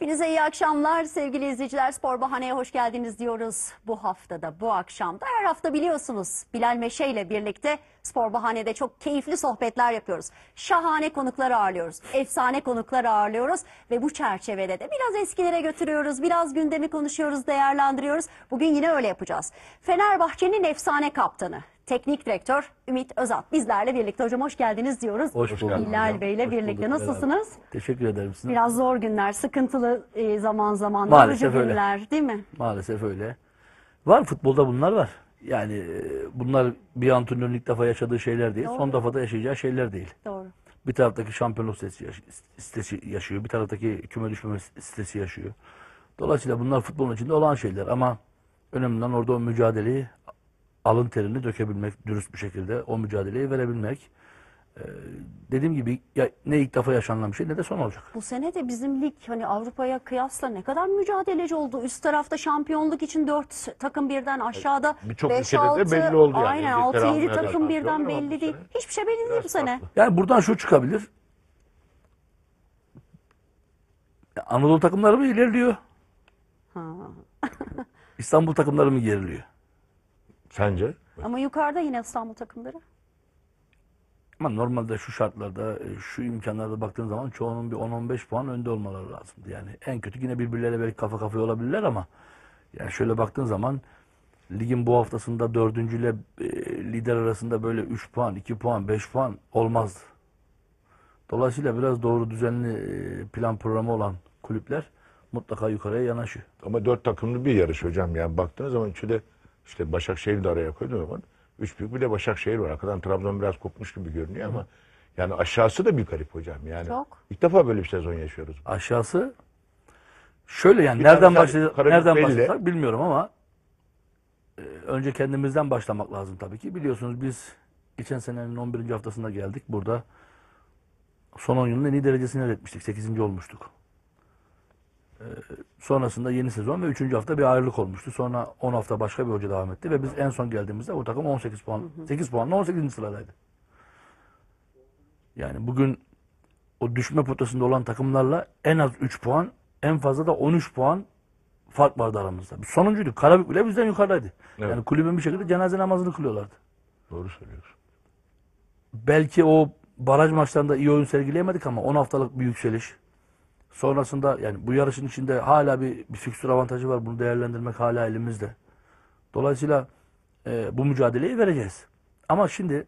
Hepinize iyi akşamlar sevgili izleyiciler. Spor Bahane'ye hoş geldiniz diyoruz. Bu haftada, bu akşamda her hafta biliyorsunuz Bilal Meşe ile birlikte Spor Bahane'de çok keyifli sohbetler yapıyoruz. Şahane konuklar ağırlıyoruz. Efsane konuklar ağırlıyoruz ve bu çerçevede de biraz eskilere götürüyoruz. Biraz gündemi konuşuyoruz, değerlendiriyoruz. Bugün yine öyle yapacağız. Fenerbahçe'nin efsane kaptanı, teknik direktör Ümit Özat bizlerle birlikte. Hocam hoş geldiniz diyoruz. Hoş bulduk hocam. Bey'le birlikte. bulduk Nasılsınız? beraber. Teşekkür ederim size. Biraz zor günler, sıkıntılı e, zaman zaman, Maalesef öyle. günler değil mi? Maalesef öyle. Var futbolda bunlar var. Yani e, bunlar bir antrenörün ilk defa yaşadığı şeyler değil. Doğru. Son defada yaşayacağı şeyler değil. Doğru. Bir taraftaki şampiyonluk stresi, yaş- stresi yaşıyor. Bir taraftaki küme düşmeme stresi yaşıyor. Dolayısıyla bunlar futbolun içinde olan şeyler ama önemli olan orada o mücadeleyi alın terini dökebilmek, dürüst bir şekilde o mücadeleyi verebilmek. Ee, dediğim gibi ya, ne ilk defa yaşanılan bir şey ne de son olacak. Bu sene de bizim lig hani Avrupa'ya kıyasla ne kadar mücadeleci oldu. Üst tarafta şampiyonluk için 4 takım birden aşağıda Birçok 5 ülkede de 6 belli oldu yani. Aynen İngiltere, 6 7 Almanya'da takım şampiyon birden belli değil. sene Hiçbir şey belli değil biraz bu sene. Yani buradan şu çıkabilir. Ya Anadolu takımları mı ilerliyor? Ha. İstanbul takımları mı geriliyor? Sence? Ama yukarıda yine İstanbul takımları. Ama normalde şu şartlarda, e, şu imkanlarda baktığın zaman çoğunun bir 10-15 puan önde olmaları lazımdı. Yani en kötü yine birbirleriyle belki kafa kafaya olabilirler ama yani şöyle baktığın zaman ligin bu haftasında dördüncüyle e, lider arasında böyle 3 puan, 2 puan, 5 puan olmazdı. Dolayısıyla biraz doğru düzenli e, plan programı olan kulüpler mutlaka yukarıya yanaşıyor. Ama dört takımlı bir yarış hocam. Yani baktığınız zaman üçü de işte Başakşehir'i de araya koyduğun zaman üç büyük bir de Başakşehir var. Arkadan Trabzon biraz kopmuş gibi görünüyor ama yani aşağısı da bir garip hocam. Yani Çok. ilk defa böyle bir sezon yaşıyoruz. Aşağısı şöyle yani Bir nereden tane başlayacak Karagümrük nereden belli. başlasak bilmiyorum ama e, önce kendimizden başlamak lazım tabii ki. Biliyorsunuz biz geçen senenin 11. haftasında geldik. Burada son 10 yılın en iyi derecesini elde etmiştik. 8. olmuştuk. Sonrasında yeni sezon ve 3. hafta bir ayrılık olmuştu. Sonra 10 hafta başka bir hoca devam etti ve biz en son geldiğimizde o takım 18 puan 8 puanla 18. sıradaydı. Yani bugün o düşme potasında olan takımlarla en az 3 puan, en fazla da 13 puan fark vardı aramızda. Biz sonuncuyduk. Karabük bile bizden yukarıdaydı. Evet. Yani kulübün bir şekilde cenaze namazını kılıyorlardı. Doğru söylüyorsun. Belki o baraj maçlarında iyi oyun sergileyemedik ama 10 haftalık bir yükseliş. Sonrasında yani bu yarışın içinde hala bir, bir fikstür avantajı var. Bunu değerlendirmek hala elimizde. Dolayısıyla e, bu mücadeleyi vereceğiz. Ama şimdi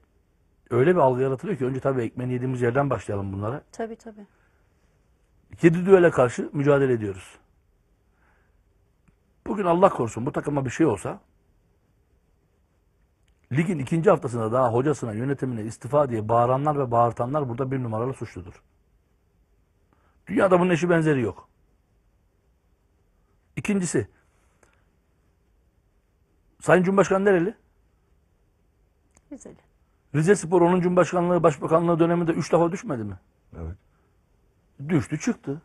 öyle bir algı yaratılıyor ki önce tabii ekmeğini yediğimiz yerden başlayalım bunlara. Tabii tabii. Yedi düele karşı mücadele ediyoruz. Bugün Allah korusun bu takıma bir şey olsa ligin ikinci haftasında daha hocasına, yönetimine istifa diye bağıranlar ve bağırtanlar burada bir numaralı suçludur. Dünyada bunun eşi benzeri yok. İkincisi Sayın Cumhurbaşkanı nereli? Güzel. Rize Spor onun Cumhurbaşkanlığı, Başbakanlığı döneminde üç defa düşmedi mi? Evet. Düştü çıktı.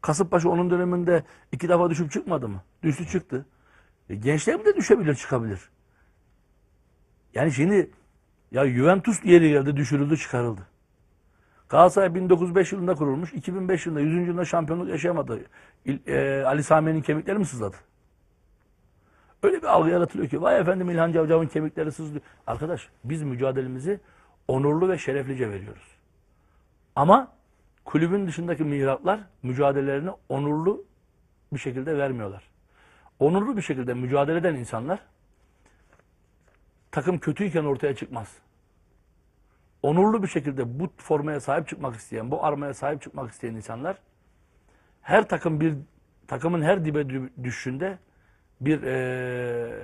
Kasımpaşa onun döneminde iki defa düşüp çıkmadı mı? Düştü çıktı. E, gençler de düşebilir çıkabilir. Yani şimdi ya Juventus yeri geldi düşürüldü çıkarıldı. Galatasaray 1905 yılında kurulmuş. 2005 yılında 100. yılında şampiyonluk yaşayamadı. İl- e, Ali Sami'nin kemikleri mi sızladı? Öyle bir algı yaratılıyor ki vay efendim İlhan Cavcav'ın kemikleri sızlıyor. Arkadaş biz mücadelemizi onurlu ve şereflice veriyoruz. Ama kulübün dışındaki mihraklar mücadelelerini onurlu bir şekilde vermiyorlar. Onurlu bir şekilde mücadele eden insanlar takım kötüyken ortaya çıkmaz. Onurlu bir şekilde bu formaya sahip çıkmak isteyen, bu armaya sahip çıkmak isteyen insanlar her takım bir takımın her dibe dü- düşüşünde bir eee,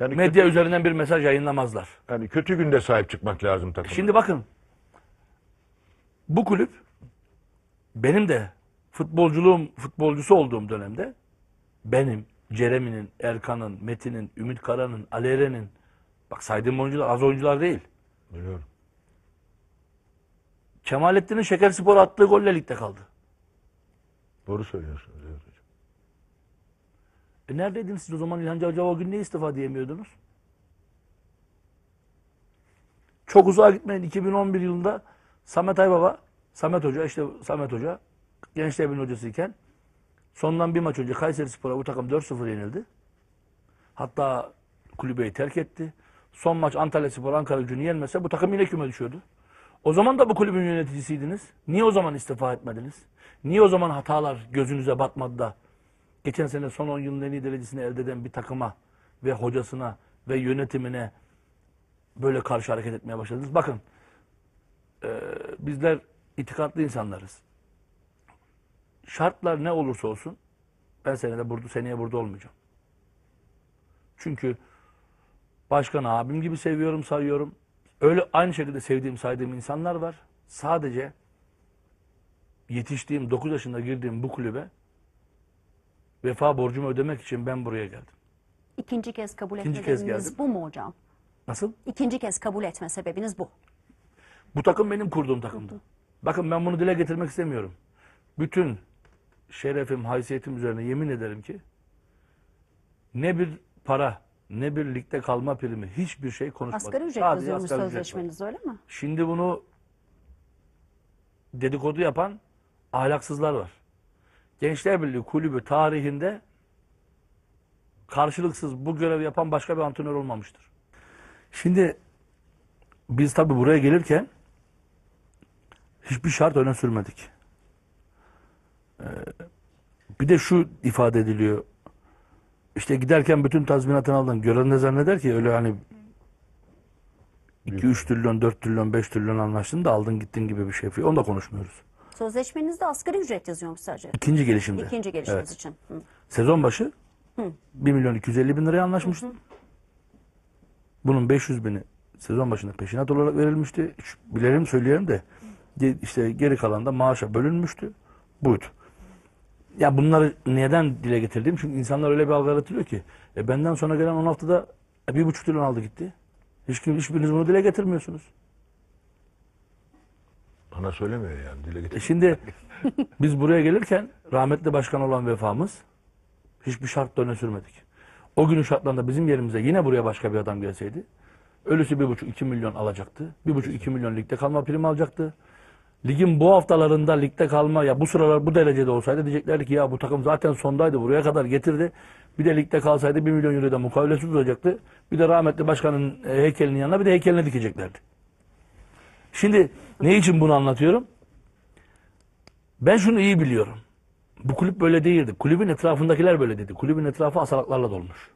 Yani, medya kötü, üzerinden bir mesaj yayınlamazlar. yani kötü günde sahip çıkmak lazım takıma. Şimdi bakın. Bu kulüp benim de futbolculuğum, futbolcusu olduğum dönemde benim, Ceremi'nin, Erkan'ın, Metin'in, Ümit Kara'nın, Ali Eren'in bak saydığım oyuncular az oyuncular değil. Biliyorum. Kemalettin'in Şekerspor attığı golle ligde kaldı. Doğru söylüyorsunuz. Evet hocam. E neredeydiniz siz o zaman İlhan Cavcav o gün niye istifa diyemiyordunuz? Çok uzağa gitmeyin. 2011 yılında Samet Aybaba, Samet Hoca işte Samet Hoca Gençler Birliği hocasıyken sondan bir maç önce Kayseri Spor'a bu takım 4-0 yenildi. Hatta kulübeyi terk etti. Son maç Antalya Spor Ankara gücünü yenmese bu takım yine küme düşüyordu. O zaman da bu kulübün yöneticisiydiniz. Niye o zaman istifa etmediniz? Niye o zaman hatalar gözünüze batmadı da geçen sene son 10 yılın en iyi derecesini elde eden bir takıma ve hocasına ve yönetimine böyle karşı hareket etmeye başladınız? Bakın e, bizler itikatlı insanlarız. Şartlar ne olursa olsun ben senede burada, seneye burada olmayacağım. Çünkü başkanı abim gibi seviyorum, sayıyorum. Öyle aynı şekilde sevdiğim, saydığım insanlar var. Sadece yetiştiğim, 9 yaşında girdiğim bu kulübe vefa borcumu ödemek için ben buraya geldim. İkinci kez kabul İkinci etme kez sebebiniz geldim. bu mu hocam? Nasıl? İkinci kez kabul etme sebebiniz bu. Bu takım benim kurduğum takımdı. Bakın ben bunu dile getirmek istemiyorum. Bütün şerefim, haysiyetim üzerine yemin ederim ki ne bir para, ne bir ligde kalma primi, hiçbir şey konuşmadım. Asgari ücret Sadece yazıyormuş asgari ücret var. sözleşmeniz öyle mi? Şimdi bunu dedikodu yapan ahlaksızlar var. Gençler Birliği kulübü tarihinde karşılıksız bu görevi yapan başka bir antrenör olmamıştır. Şimdi biz tabii buraya gelirken hiçbir şart öne sürmedik. Ee, bir de şu ifade ediliyor. İşte giderken bütün tazminatını aldın. Gören de zanneder ki öyle hani 2-3 trilyon, 4 trilyon, 5 trilyon anlaştın da aldın gittin gibi bir şey. Onu da konuşmuyoruz. Sözleşmenizde asgari ücret yazıyormuş sadece. İkinci gelişimde. İkinci gelişiniz Evet. için. Hı. Sezon başı 1 milyon 250 bin liraya anlaşmıştım. Bunun 500 bini sezon başında peşinat olarak verilmişti. Şu- Bilelim söyleyelim de işte geri kalan da maaşa bölünmüştü. Buydu. Ya bunları neden dile getirdim? Çünkü insanlar öyle bir algı yaratılıyor ki e benden sonra gelen 10 haftada e, bir buçuk trilyon aldı gitti. Hiç kim, hiçbiriniz bunu dile getirmiyorsunuz. Bana söylemiyor yani dile E getir. şimdi biz buraya gelirken rahmetli başkan olan vefamız hiçbir şart da öne sürmedik. O günün şartlarında bizim yerimize yine buraya başka bir adam gelseydi ölüsü bir buçuk iki milyon alacaktı. Bir buçuk iki milyon ligde kalma primi alacaktı. Ligin bu haftalarında ligde kalma ya bu sıralar bu derecede olsaydı diyeceklerdi ki ya bu takım zaten sondaydı buraya kadar getirdi. Bir de ligde kalsaydı bir milyon euro da mukavelesi tutacaktı. Bir de rahmetli başkanın e, heykelinin yanına bir de heykeline dikeceklerdi. Şimdi ne için bunu anlatıyorum? Ben şunu iyi biliyorum. Bu kulüp böyle değildi. Kulübün etrafındakiler böyle dedi. Kulübün etrafı asalaklarla dolmuş.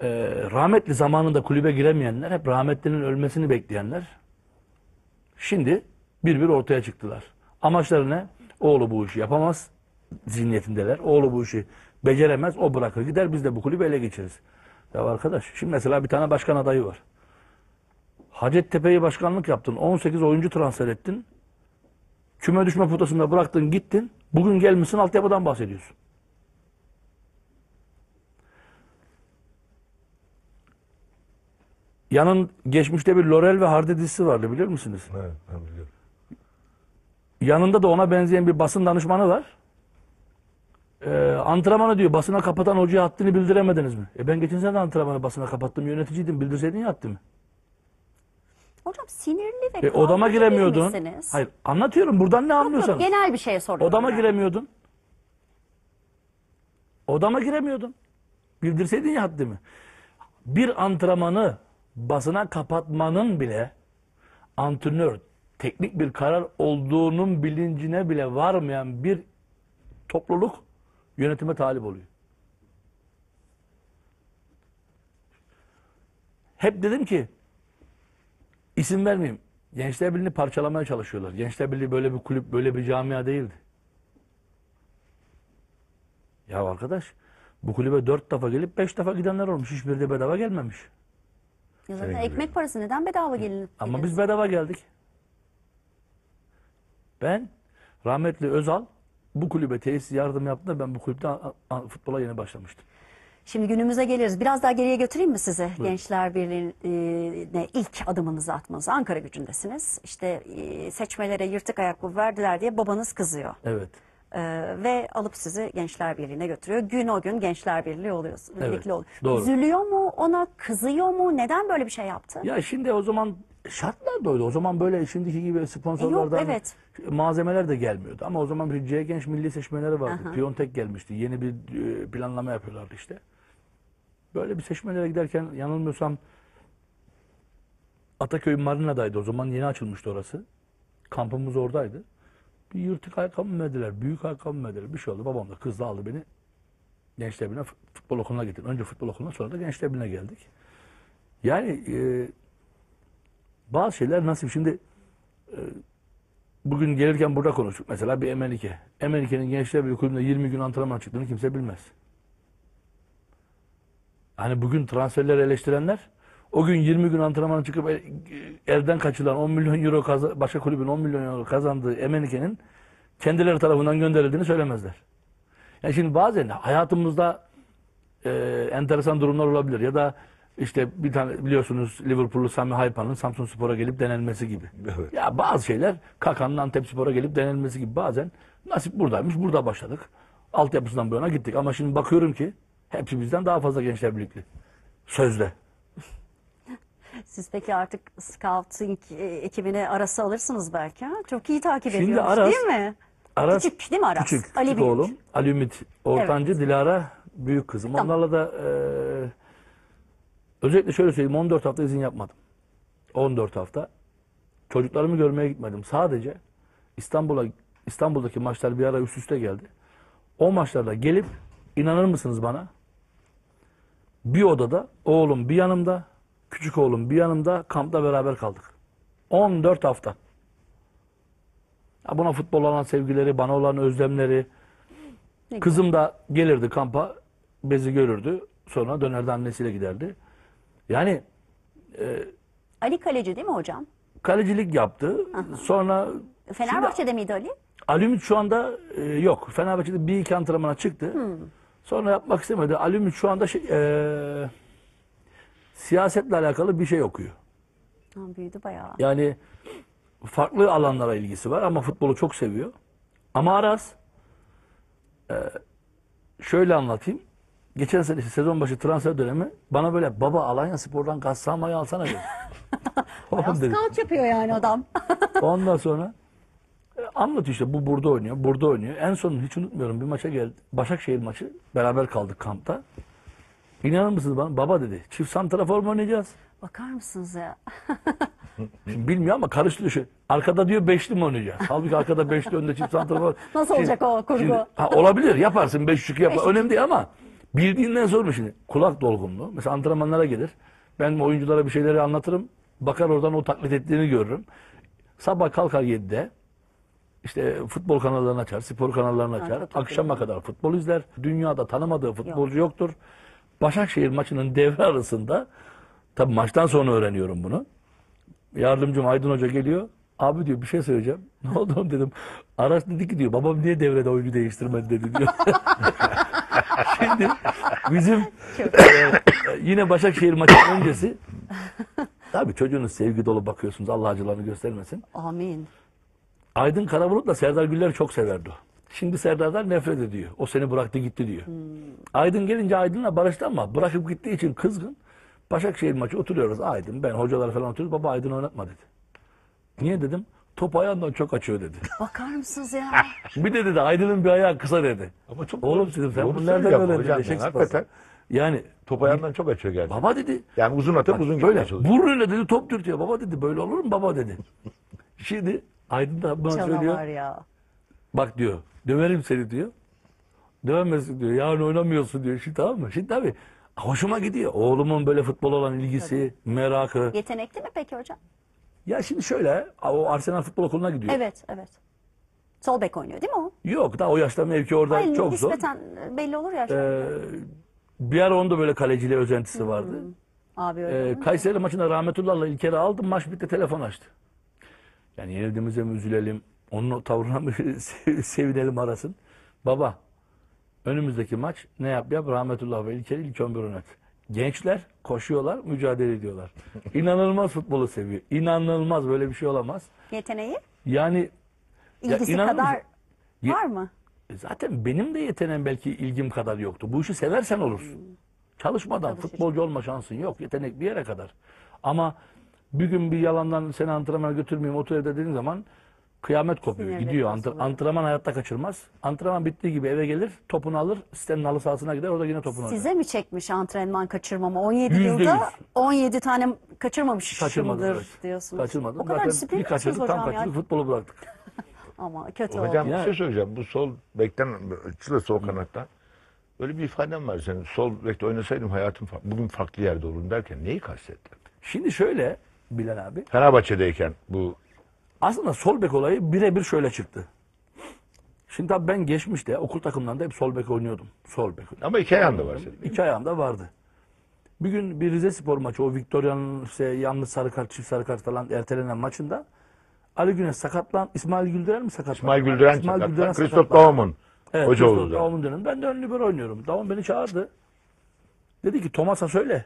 Ee, rahmetli zamanında kulübe giremeyenler, hep rahmetlinin ölmesini bekleyenler, şimdi bir bir ortaya çıktılar. Amaçları ne? Oğlu bu işi yapamaz zihniyetindeler. Oğlu bu işi beceremez, o bırakır gider, biz de bu kulübü ele geçiririz. Ya arkadaş, şimdi mesela bir tane başkan adayı var. Hacettepe'yi başkanlık yaptın, 18 oyuncu transfer ettin, küme düşme potasında bıraktın gittin. Bugün gelmişsin altyapıdan bahsediyorsun. Yanın geçmişte bir Laurel ve Hardy dizisi vardı biliyor musunuz? Evet, ben biliyorum. Yanında da ona benzeyen bir basın danışmanı var. Ee, antrenmanı diyor basına kapatan hocaya haddini bildiremediniz mi? E ben geçen sene de antrenmanı basına kapattım yöneticiydim bildirseydin ya haddimi. Hocam sinirli ve E, odama kavgacı giremiyordun. misiniz? Hayır anlatıyorum buradan ne Yok, genel bir şey soruyorum. Odama ben. giremiyordun. Odama giremiyordun. Bildirseydin ya haddimi. Bir antrenmanı basına kapatmanın bile antrenör teknik bir karar olduğunun bilincine bile varmayan bir topluluk yönetime talip oluyor. Hep dedim ki isim vermeyeyim. Gençler Birliği'ni parçalamaya çalışıyorlar. Gençler Birliği böyle bir kulüp, böyle bir camia değildi. Ya arkadaş bu kulübe dört defa gelip beş defa gidenler olmuş. Hiçbiri de bedava gelmemiş. Ya zaten ekmek parası neden bedava gelin? Ama biz bedava geldik. Ben rahmetli Özal bu kulübe tesis yardım yaptığında ben bu kulüpte futbola yeni başlamıştım. Şimdi günümüze geliriz. Biraz daha geriye götüreyim mi sizi? Gençler Birliği'ne ilk adımınızı atmanız. Ankara gücündesiniz. İşte e, seçmelere yırtık ayakkabı verdiler diye babanız kızıyor. Evet. Ee, ve alıp sizi Gençler Birliği'ne götürüyor. Gün o gün Gençler Birliği oluyorsun. Evet, oluyor. doğru. Üzülüyor mu ona, kızıyor mu? Neden böyle bir şey yaptı? Ya şimdi o zaman Şartlar da öyle. O zaman böyle şimdiki gibi sponsorlardan E, evet. malzemeler de gelmiyordu. Ama o zaman bir C Genç Milli Seçmeleri vardı. Piyontek gelmişti. Yeni bir e, planlama yapıyorlardı işte. Böyle bir seçmelere giderken yanılmıyorsam Ataköy Marina'daydı o zaman. Yeni açılmıştı orası. Kampımız oradaydı. Bir yırtık ayakkabı verdiler, büyük ayakkabı verdiler. Bir şey oldu. Babam da kızla aldı beni. Gençler Birliği'ne, futbol okuluna getirdi. Önce futbol okuluna sonra da Gençler Birliği'ne geldik. Yani e, bazı şeyler nasip. Şimdi e, bugün gelirken burada konuştuk. Mesela bir Emenike. Emenike'nin Gençler Birliği kulübünde 20 gün antrenman çıktığını kimse bilmez. Hani bugün transferleri eleştirenler o gün 20 gün antrenmana çıkıp e, elden kaçılan 10 milyon euro başka kulübün 10 milyon euro kazandığı Emenike'nin kendileri tarafından gönderildiğini söylemezler. Yani şimdi bazen hayatımızda e, enteresan durumlar olabilir ya da işte bir tane biliyorsunuz Liverpool'lu Sami Haypan'ın Samsun Spor'a gelip denenmesi gibi. Evet. Ya bazı şeyler Kakan'ın Antep Spor'a gelip denenmesi gibi bazen nasip buradaymış burada başladık. Altyapısından bu yana gittik ama şimdi bakıyorum ki hepsi bizden daha fazla gençler birlikte. Sözde. Siz peki artık scouting e, ekibine arası alırsınız belki ha? Çok iyi takip Şimdi ediyoruz Aras- değil mi? Aras, Küçük değil mi Aras? Küçük, Ali küçük Büyük. oğlum. Ali Ümit ortancı, Dilara büyük kızım. Tamam. Onlarla da e, özellikle şöyle söyleyeyim 14 hafta izin yapmadım. 14 hafta. Çocuklarımı görmeye gitmedim. Sadece İstanbul'a İstanbul'daki maçlar bir ara üst üste geldi. O maçlarda gelip inanır mısınız bana? Bir odada oğlum bir yanımda, küçük oğlum bir yanımda kampta beraber kaldık. 14 hafta. Ya buna futbol olan sevgileri, bana olan özlemleri. Ne Kızım da gelirdi kampa, bezi görürdü. Sonra dönerdi annesiyle giderdi. Yani Ali Kaleci değil mi hocam? kalecilik yaptı. Sonra Fenerbahçe'de miydi Ali? Ali Ümit şu anda e, yok. Fenerbahçe'de bir iki antrenmana çıktı. Sonra yapmak istemedi. Ali Ümit şu anda şey, e, siyasetle alakalı bir şey okuyor. Ha, büyüdü bayağı. Yani farklı alanlara ilgisi var ama futbolu çok seviyor. Ama Aras e, şöyle anlatayım. Geçen sene işte sezon başı transfer dönemi bana böyle baba Alanya Spor'dan gaz sahmayı alsana dedi. Dedim. Scout yapıyor yani adam. Ondan sonra e, anlat işte bu burada oynuyor, burada oynuyor. En son hiç unutmuyorum bir maça geldi. Başakşehir maçı. Beraber kaldık kampta. İnanır mısınız bana? Baba dedi. Çift santrafor mu oynayacağız? Bakar mısınız ya? Şimdi bilmiyor ama karıştırıyor. Şu, arkada diyor beşli mi oynayacağız? Halbuki arkada beşli önde çift santrafor. Nasıl olacak o kurgu? ha, olabilir yaparsın beş şık yap. Önemli değil ama bildiğinden sorma şimdi. Kulak dolgunluğu. Mesela antrenmanlara gelir. Ben oyunculara bir şeyleri anlatırım. Bakar oradan o taklit ettiğini görürüm. Sabah kalkar 7'de. İşte futbol kanallarını açar, spor kanallarını açar. iyi. Akşama kadar futbol izler. Dünyada tanımadığı futbolcu yoktur. Başakşehir maçının devre arasında tabii maçtan sonra öğreniyorum bunu. Yardımcım Aydın Hoca geliyor. Abi diyor bir şey söyleyeceğim. Ne oldu oğlum dedim. Aras dedi ki diyor babam niye devrede oyuncu değiştirmedi dedi diyor. Şimdi bizim e, yine Başakşehir maçı öncesi tabii çocuğunuz sevgi dolu bakıyorsunuz Allah acılarını göstermesin. Amin. Aydın Karabulut'la Serdar Güller çok severdi o. Şimdi Serdar'dan nefret ediyor. O seni bıraktı gitti diyor. Aydın gelince Aydın'la barıştı ama bırakıp gittiği için kızgın. Başakşehir maçı oturuyoruz Aydın. Ben hocalar falan oturuyoruz. Baba Aydın oynatma dedi. Niye dedim? Top ayağından çok açıyor dedi. Bakar mısınız ya? bir de dedi Aydın'ın bir ayağı kısa dedi. Ama çok Oğlum doğru- dedim sen bunu nereden söylüyor öğrendin? Eşek hakikaten. Yani Top ayağından çok açıyor gerçekten. baba dedi. Yani uzun atıp Bak, uzun böyle gitmeye çalışıyor. burnuyla dedi top dürtüyor. Baba dedi böyle olur mu baba dedi. Şimdi Aydın da bana söylüyor. Canavar ya. Bak diyor döverim seni diyor. Dövemezsin diyor. Yarın oynamıyorsun diyor. Şimdi tamam mı? Şimdi tabii hoşuma gidiyor. Oğlumun böyle futbol olan ilgisi, merakı. Yetenekli mi peki hocam? Ya şimdi şöyle o Arsenal Futbol Okulu'na gidiyor. Evet, evet. Sol bek oynuyor değil mi o? Yok da o yaşta mevki orada Hayır, çok zor. nispeten belli olur ya. Ee, bir ara onda böyle kaleciyle özentisi vardı. Abi öyle. Ee? Kayseri maçında Rahmetullah'la İlker'i aldım. Maç bitti telefon açtı. Yani yenildiğimize mi üzülelim? Onun o tavrına mı sev- sevinelim arasın? Baba önümüzdeki maç ne yap yap Rahmetullah ve İlker'i ilk 11 oynat. Gençler koşuyorlar, mücadele ediyorlar. İnanılmaz futbolu seviyor. İnanılmaz böyle bir şey olamaz. Yeteneği, Yani ya ilgisi inanır kadar? Ye- var mı? E Zaten benim de yeteneğim belki ilgim kadar yoktu. Bu işi seversen olursun. Çalışmadan Çalışır. futbolcu olma şansın yok. Yetenek bir yere kadar. Ama Bir gün bir yalandan seni antrenmana götürmeyeyim otur evde dediğin zaman kıyamet kopuyor. Sinirleri Gidiyor. Antr- bozuluyor. antrenman hayatta kaçırmaz. Antrenman bittiği gibi eve gelir, topunu alır, sitenin halı sahasına gider, orada yine topunu alır. Size mi çekmiş antrenman kaçırmama? 17 Yüzde yılda yüz. 17 tane kaçırmamışımdır Kaçırmadım. evet. diyorsunuz. Kaçırmadım. O kadar Zaten disiplinli bir kaçırdık, tam hocam ya? kaçırdık, futbolu bıraktık. Ama kötü Hocam oldu. bir şey söyleyeceğim. Bu sol bekten açılı sol kanattan böyle bir ifaden var senin. Sol bekte oynasaydım hayatım fa- bugün farklı yerde olurdum derken neyi kastettin? Şimdi şöyle Bilal abi, Fenerbahçe'deyken bu aslında sol bek olayı birebir şöyle çıktı. Şimdi tabii ben geçmişte okul takımlarında hep sol bek oynuyordum. Sol bek. ama iki ayağında var senin. İki ayağımda vardı. Bir gün bir Rize Spor maçı o Victoria'nın işte yanlış sarı kart, çift sarı kart falan ertelenen maçında Ali Güneş sakatlan, İsmail Güldüren mi sakatlan? İsmail Güldüren İsmail sakatlan. Güldüren Christoph. Daum'un Evet, hoca Christoph oldu. da. Daum'un dönemi. Ben de ön libero oynuyorum. Daum beni çağırdı. Dedi ki Thomas'a söyle.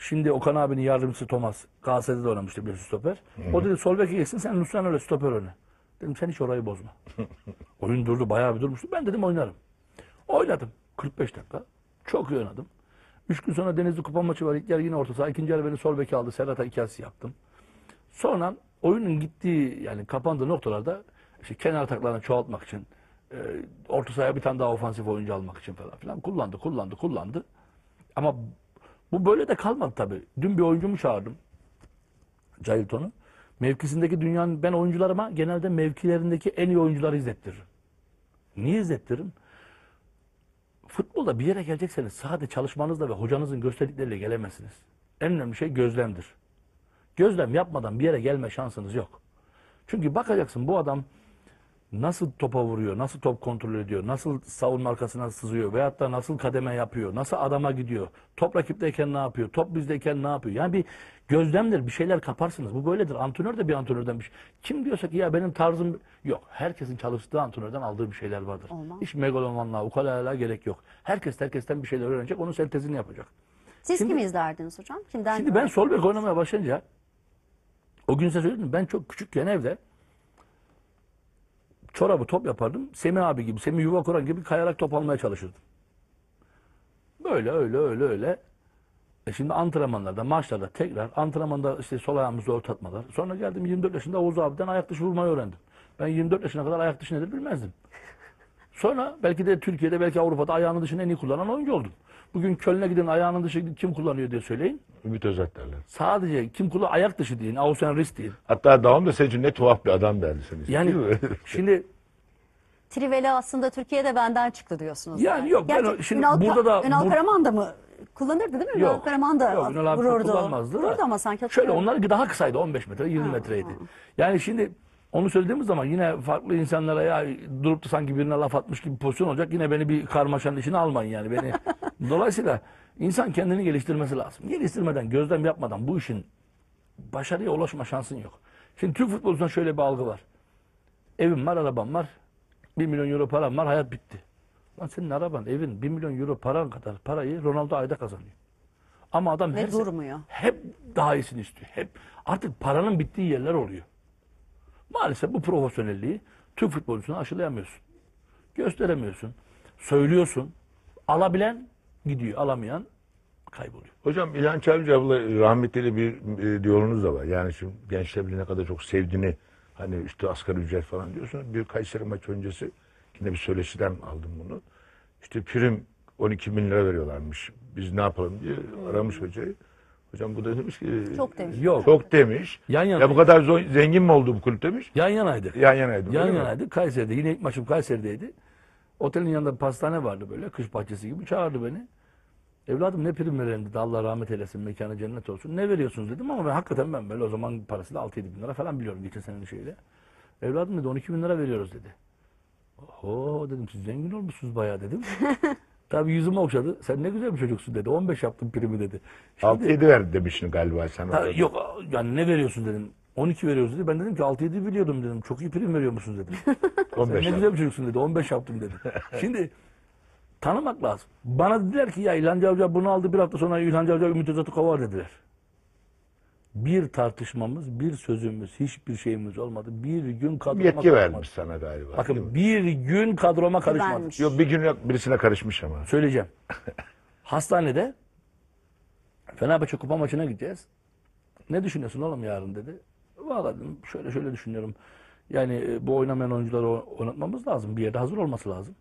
Şimdi Okan abinin yardımcısı Thomas. Galatasaray'da da oynamıştı bir stoper. O dedi sol beke geçsin sen Nusran öyle stoper oyna. Dedim sen hiç orayı bozma. Oyun durdu bayağı bir durmuştu. Ben dedim oynarım. Oynadım. 45 dakika. Çok iyi oynadım. Üç gün sonra Denizli Kupa maçı var. İlk yarı yine orta saha. İkinci yarı beni sol beke aldı. Serhat'a iki asist yaptım. Sonra oyunun gittiği yani kapandığı noktalarda işte kenar ataklarını çoğaltmak için e, orta sahaya bir tane daha ofansif oyuncu almak için falan filan kullandı, kullandı, kullandı. Ama bu böyle de kalmadı tabii. Dün bir oyuncumu çağırdım. Cailton'u. Mevkisindeki dünyanın ben oyuncularıma genelde mevkilerindeki en iyi oyuncuları izlettiririm. Niye izlettiririm? Futbolda bir yere gelecekseniz sahada çalışmanızla ve hocanızın gösterdikleriyle gelemezsiniz. En önemli şey gözlemdir. Gözlem yapmadan bir yere gelme şansınız yok. Çünkü bakacaksın bu adam nasıl topa vuruyor, nasıl top kontrol ediyor, nasıl savunma arkasına sızıyor veyahut da nasıl kademe yapıyor, nasıl adama gidiyor, top rakipteyken ne yapıyor, top bizdeyken ne yapıyor. Yani bir gözlemdir, bir şeyler kaparsınız. Bu böyledir. Antrenör de bir antrenörden bir şey. Kim diyorsa ki ya benim tarzım yok. Herkesin çalıştığı antrenörden aldığı bir şeyler vardır. Olmaz. Hiç megalomanlığa, ukalalığa gerek yok. Herkes herkesten bir şeyler öğrenecek, onun sentezini yapacak. Siz Şimdi- kimi izlerdiniz hocam? Kimden? Şimdi ben sol bek oynamaya başlayınca o gün size söyledim ben çok küçükken evde çorabı top yapardım. Semih abi gibi, Semih Yuva Kur'an gibi kayarak top almaya çalışırdım. Böyle öyle öyle öyle. E şimdi antrenmanlarda, maçlarda tekrar antrenmanda işte sol ayağımızı ortatmalar. Sonra geldim 24 yaşında Oğuz abiden ayak dışı vurmayı öğrendim. Ben 24 yaşına kadar ayak dışı nedir bilmezdim. Sonra belki de Türkiye'de belki Avrupa'da ayağının dışını en iyi kullanan oyuncu oldum. Bugün Köln'e gidin ayağının dışı kim kullanıyor diye söyleyin. Ümit Özat derler. Sadece kim kulu ayak dışı deyin. Ausen Riss deyin. Hatta Daum da için ne tuhaf bir adam derdi seni. Yani şimdi Trivela aslında Türkiye'de benden çıktı diyorsunuz. Yani yok, ben o- şimdi Ünal, burada da- Ünal bur- Karaman da mı kullanırdı değil mi? Ünal yok. Karaman da Yok, Ünal abi çok vururdu. kullanmazdı da. Vururdu ama sanki Şöyle hatırlıyorum. onlar daha kısaydı 15 metre 20 metreydi. Yani şimdi onu söylediğimiz zaman yine farklı insanlara ya durup da sanki birine laf atmış gibi pozisyon olacak. Yine beni bir karmaşanın içine almayın yani beni. Dolayısıyla insan kendini geliştirmesi lazım. Geliştirmeden, gözlem yapmadan bu işin başarıya ulaşma şansın yok. Şimdi Türk futbolunda şöyle bir algı var. Evim var, arabam var. 1 milyon euro param var, hayat bitti. Lan senin araban, evin 1 milyon euro paran kadar parayı Ronaldo ayda kazanıyor. Ama adam Ve her durmuyor. hep daha iyisini istiyor. Hep artık paranın bittiği yerler oluyor. Maalesef bu profesyonelliği Türk futbolcusuna aşılayamıyorsun. Gösteremiyorsun. Söylüyorsun. Alabilen gidiyor. Alamayan kayboluyor. Hocam İlhan Çavcı'yla rahmetli bir e, diyalogunuz da var. Yani şimdi gençler bile ne kadar çok sevdiğini hani işte asgari ücret falan diyorsunuz. Bir Kayseri maçı öncesi yine bir söyleşiden aldım bunu. İşte prim 12 bin lira veriyorlarmış. Biz ne yapalım diye aramış hocayı. Hocam bu da demiş ki Çok demiş. Yok. çok demiş. Yan yana. Ya bu kadar zengin mi oldu bu kulüp demiş. Yan yanaydı. Yan yanaydı. Yan yanaydı. Kayseri'de. Yine ilk maçım Kayseri'deydi. Otelin yanında pastane vardı böyle. Kış bahçesi gibi. Çağırdı beni. Evladım ne prim verelim dedi. Allah rahmet eylesin. Mekanı cennet olsun. Ne veriyorsunuz dedim ama ben hakikaten ben böyle o zaman parasıyla 6-7 bin lira falan biliyorum geçen senenin şeyle. Evladım dedi 12 bin lira veriyoruz dedi. Oho dedim siz zengin olmuşsunuz bayağı dedim. Tabii yüzümü okşadı. Sen ne güzel bir çocuksun dedi. 15 yaptım primi dedi. Şimdi, 6-7 verdi demişsin galiba sen. Orada. yok yani ne veriyorsun dedim. 12 veriyoruz dedi. Ben dedim ki 6-7 biliyordum dedim. Çok iyi prim veriyor musunuz dedim. Sen 15 ne güzel bir çocuksun dedi. 15 yaptım dedi. Şimdi tanımak lazım. Bana dediler ki ya İlhan Cavcav bunu aldı bir hafta sonra İlhan Cavcav Ümit Özat'ı kovar dediler. Bir tartışmamız, bir sözümüz, hiçbir şeyimiz olmadı. Bir gün kadroma yetki karışmadı. vermiş sana galiba. değil mi? Bakın bir gün kadroma karışmadı. Güvenmiş. Yok bir gün yok, birisine karışmış ama. Söyleyeceğim. Hastanede Fenerbahçe kupa maçına gideceğiz. Ne düşünüyorsun oğlum yarın dedi. Valla şöyle şöyle düşünüyorum. Yani e, bu oynamayan oyuncuları oynatmamız lazım. Bir yerde hazır olması lazım.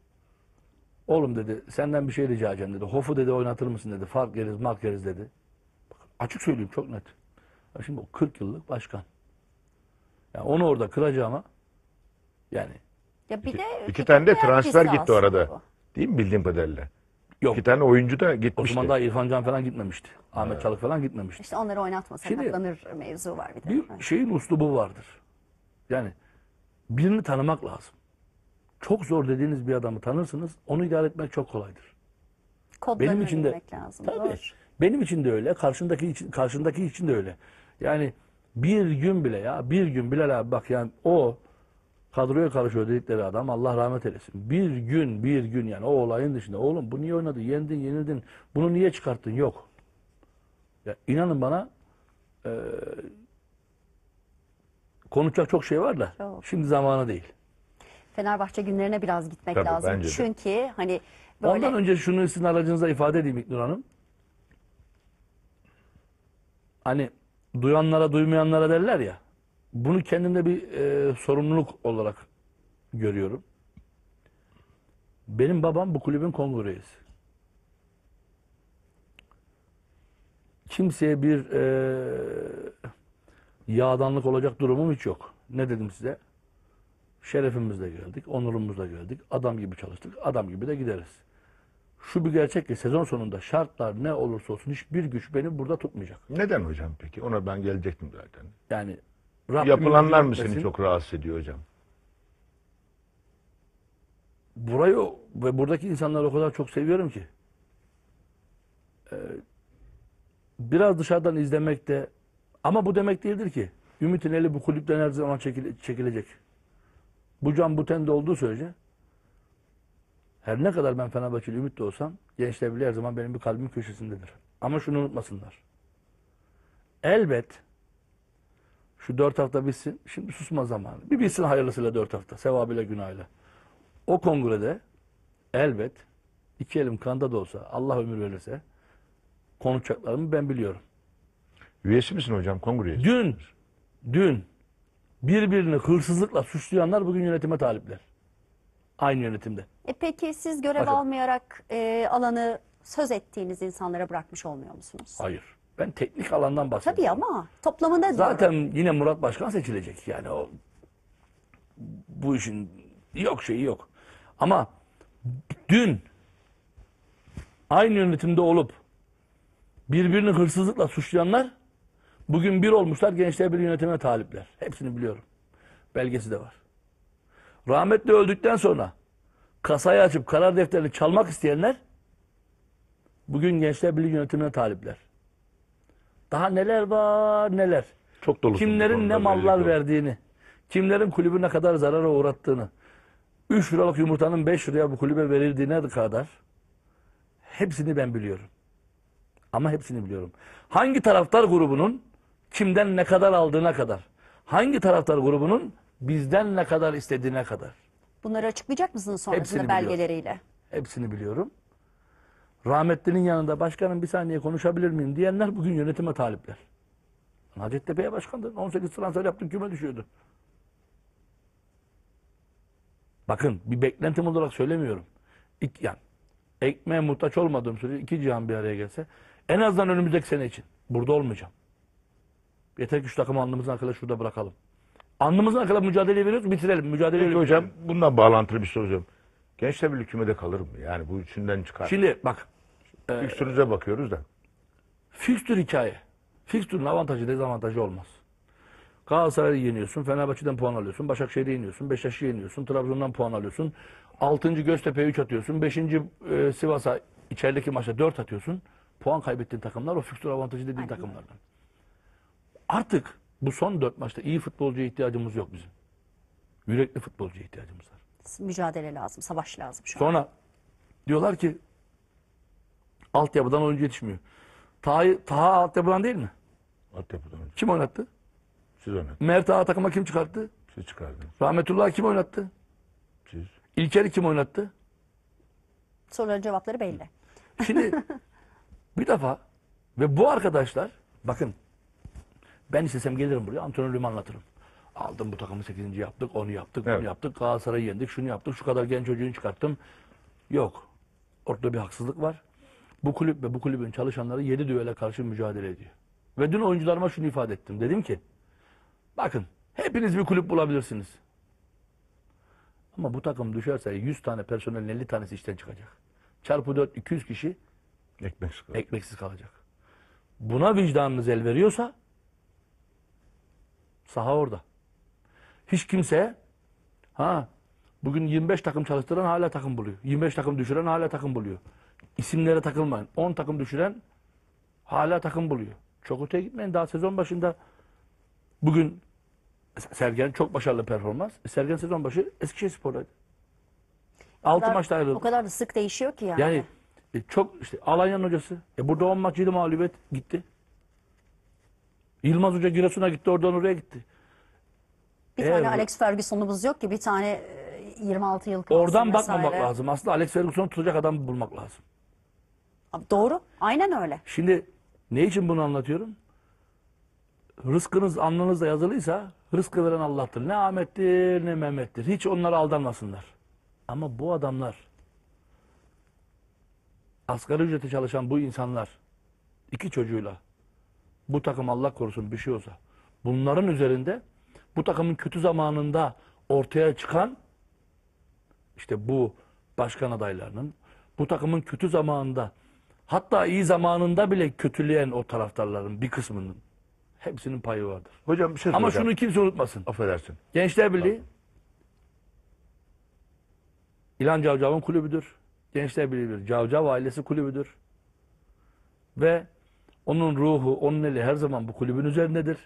Oğlum dedi senden bir şey rica edeceğim dedi. Hofu dedi oynatır mısın dedi. Fark yeriz mark yeriz dedi. Bak, açık söyleyeyim çok net. Ya şimdi o 40 yıllık başkan. Yani onu orada kıracağıma yani Ya bir de İki tane de transfer gitti o aslında arada. bu. Değil mi bildiğim kadarıyla? Yok. İki tane oyuncu da O gitmişti. zaman daha İrfan Can falan gitmemişti. Ahmet Çalık falan gitmemişti. İşte onları oynatma Şimdi- sakatlanır mevzu var bir de. Bir Evet. şeyin uslubu vardır. Yani birini tanımak lazım. Çok zor dediğiniz bir adamı tanırsınız, onu idare etmek çok kolaydır. Kodlarını Benim için de lazım. tabii. Zor. Benim için de öyle, karşındaki için karşındaki için de öyle. Yani bir gün bile ya, bir gün Bilal abi bak yani o kadroya karışıyor dedikleri adam Allah rahmet eylesin. Bir gün, bir gün yani o olayın dışında oğlum bu niye oynadı, yendin, yenildin, bunu niye çıkarttın yok. Ya inanın bana eee konuşacak çok şey var da Çok. şimdi zamanı değil. Fenerbahçe günlerine biraz gitmek Tabii, lazım. Çünkü hani böyle Ondan önce şunu sizin aracınıza ifade edeyim İknur Hanım. Hani duyanlara duymayanlara derler ya. Bunu kendimde bir e, sorumluluk olarak görüyorum. Benim babam bu kulübün kongre üyesi. Kimseye bir e, yağdanlık olacak durumum hiç yok. Ne dedim size? Şerefimizle geldik, onurumuzla geldik. Adam gibi çalıştık, adam gibi de gideriz. Şu bir gerçek ki sezon sonunda şartlar ne olursa olsun hiçbir güç beni burada tutmayacak. Neden hocam peki? Ona ben gelecektim zaten. Yani Rabbim Yapılanlar mı seni çok rahatsız ediyor hocam? Burayı ve buradaki insanları o kadar çok seviyorum ki. Ee, biraz dışarıdan izlemekte ama bu demek değildir ki. Ümit'in eli bu kulüpten her zaman çekile- çekilecek. Bu can bu tende olduğu sürece her ne kadar ben Fenerbahçeli Ümit de olsam Gençler Birliği her zaman benim bir kalbimin köşesindedir. Ama şunu unutmasınlar. Elbet şu dört hafta bitsin. Şimdi susma zamanı. Bir bitsin hayırlısıyla dört hafta. Sevabıyla günahıyla. O kongrede elbet iki elim kanda da olsa Allah ömür verirse konuşacaklarımı ben biliyorum. Üyesi misin hocam kongre üyesi? Dün, dün birbirini hırsızlıkla suçlayanlar bugün yönetime talipler. Aynı yönetimde. E peki siz görev Bakın. almayarak e, alanı söz ettiğiniz insanlara bırakmış olmuyor musunuz? Hayır. Ben teknik alandan bahsediyorum. Tabii ama toplamında diyorum. Zaten yine Murat Başkan seçilecek. Yani o bu işin yok şeyi yok. Ama dün aynı yönetimde olup birbirini hırsızlıkla suçlayanlar bugün bir olmuşlar gençler bir yönetime talipler. Hepsini biliyorum. Belgesi de var. Rahmetli öldükten sonra kasayı açıp karar defterini çalmak isteyenler bugün Gençler Birliği yönetimine talipler. Daha neler var neler. Çok bu Kimlerin ne mallar verdiğini, kimlerin kulübü ne kadar zarara uğrattığını, 3 liralık yumurtanın 5 liraya bu kulübe verildiğine kadar hepsini ben biliyorum. Ama hepsini biliyorum. Hangi taraftar grubunun kimden ne kadar aldığına kadar, hangi taraftar grubunun bizden ne kadar istediğine kadar Bunları açıklayacak mısınız sonrasında Hepsini biliyorum. belgeleriyle? hepsini biliyorum. Rahmetlinin yanında başkanım bir saniye konuşabilir miyim diyenler bugün yönetime talipler. Hacettepe'ye başkandı. 18 transfer yaptı küme düşüyordu. Bakın bir beklentim olarak söylemiyorum. İlk, yani, ekmeğe muhtaç olmadığım sürece iki cihan bir araya gelse en azından önümüzdeki sene için burada olmayacağım. Yeter ki şu takımı alnımızın arkasında şurada bırakalım. Alnımızın arkasında mücadeleyi veriyoruz bitirelim. Mücadeleyi Peki hocam bundan bağlantılı bir soru hocam. Gençler Birliği kümede kalır mı? Yani bu üçünden çıkar. Şimdi bak Fikstürünüze bakıyoruz da. Fikstür hikaye. Fikstürün avantajı dezavantajı olmaz. Galatasaray'ı yeniyorsun, Fenerbahçe'den puan alıyorsun, Başakşehir'i yeniyorsun, Beşiktaş'ı yeniyorsun, Trabzon'dan puan alıyorsun. 6. Göztepe'ye 3 atıyorsun, 5. E, Sivas'a içerideki maçta 4 atıyorsun. Puan kaybettiğin takımlar o fikstür avantajı dediğin takımlardan. Artık bu son 4 maçta iyi futbolcuya ihtiyacımız yok bizim. Yürekli futbolcuya ihtiyacımız var. Mücadele lazım, savaş lazım şu an. Sonra diyorlar ki altyapıdan oyuncu yetişmiyor. Taha, Taha altyapıdan değil mi? Altyapıdan hocam. Kim oynattı? Siz oynadınız. Mert Ağa takıma kim çıkarttı? Siz çıkardınız. Rahmetullah kim oynattı? Siz. İlker'i kim oynattı? Soruların cevapları belli. Şimdi bir defa ve bu arkadaşlar bakın Ben istesem gelirim buraya antrenörlüğümü anlatırım. Aldım bu takımı 8. yaptık, onu yaptık, bunu Evet. yaptık. Galatasaray'ı yendik, şunu yaptık, şu kadar genç çocuğunu çıkarttım. Yok. Ortada bir haksızlık var. Bu kulüp ve bu kulübün çalışanları 7 düvele karşı mücadele ediyor. Ve dün oyuncularıma şunu ifade ettim. Dedim ki, bakın hepiniz bir kulüp bulabilirsiniz. Ama bu takım düşerse 100 tane personelin 50 tanesi işten çıkacak. Çarpı 4 200 kişi Ekmek sıkı. ekmeksiz kalacak. Buna vicdanınız el veriyorsa saha orada. Hiç kimse ha bugün 25 takım çalıştıran hala takım buluyor. 25 takım düşüren hala takım buluyor. İsimlere takılmayın. 10 takım düşüren hala takım buluyor. Çok öteye gitmeyin. Daha sezon başında bugün Sergen çok başarılı performans. Sergen sezon başı Eskişehir Spor'daydı. 6 kadar- maçta ayrıldı. O kadar da sık değişiyor ki yani. Yani e, çok işte Alanya'nın hocası. E burada 10 maç 7 mağlubiyet gitti. Yılmaz Hoca Giresun'a gitti oradan oraya gitti. Bir eğer- tane Alex Ferguson'umuz yok ki bir tane e, 26 yıl kalsın Oradan vesaire. bakmamak lazım. Aslında Alex Ferguson'u tutacak adam bulmak lazım. Doğru. Aynen öyle. Şimdi ne için bunu anlatıyorum? Rızkınız alnınızda yazılıysa rızkı veren Allah'tır. Ne Ahmet'tir ne Mehmet'tir. Hiç onlara aldanmasınlar. Ama bu adamlar asgari ücrete çalışan bu insanlar iki çocuğuyla bu takım Allah korusun bir şey olsa bunların üzerinde bu takımın kötü zamanında ortaya çıkan işte bu başkan adaylarının bu takımın kötü zamanında hatta iyi zamanında bile kötüleyen o taraftarların bir kısmının hepsinin payı vardır. Hocam bir şey Ama soracağım. şunu kimse unutmasın. Affedersin. Gençler Birliği İlhan Cavcav'ın kulübüdür. Gençler Birliği bir Cavcav ailesi kulübüdür. Ve onun ruhu, onun eli her zaman bu kulübün üzerindedir.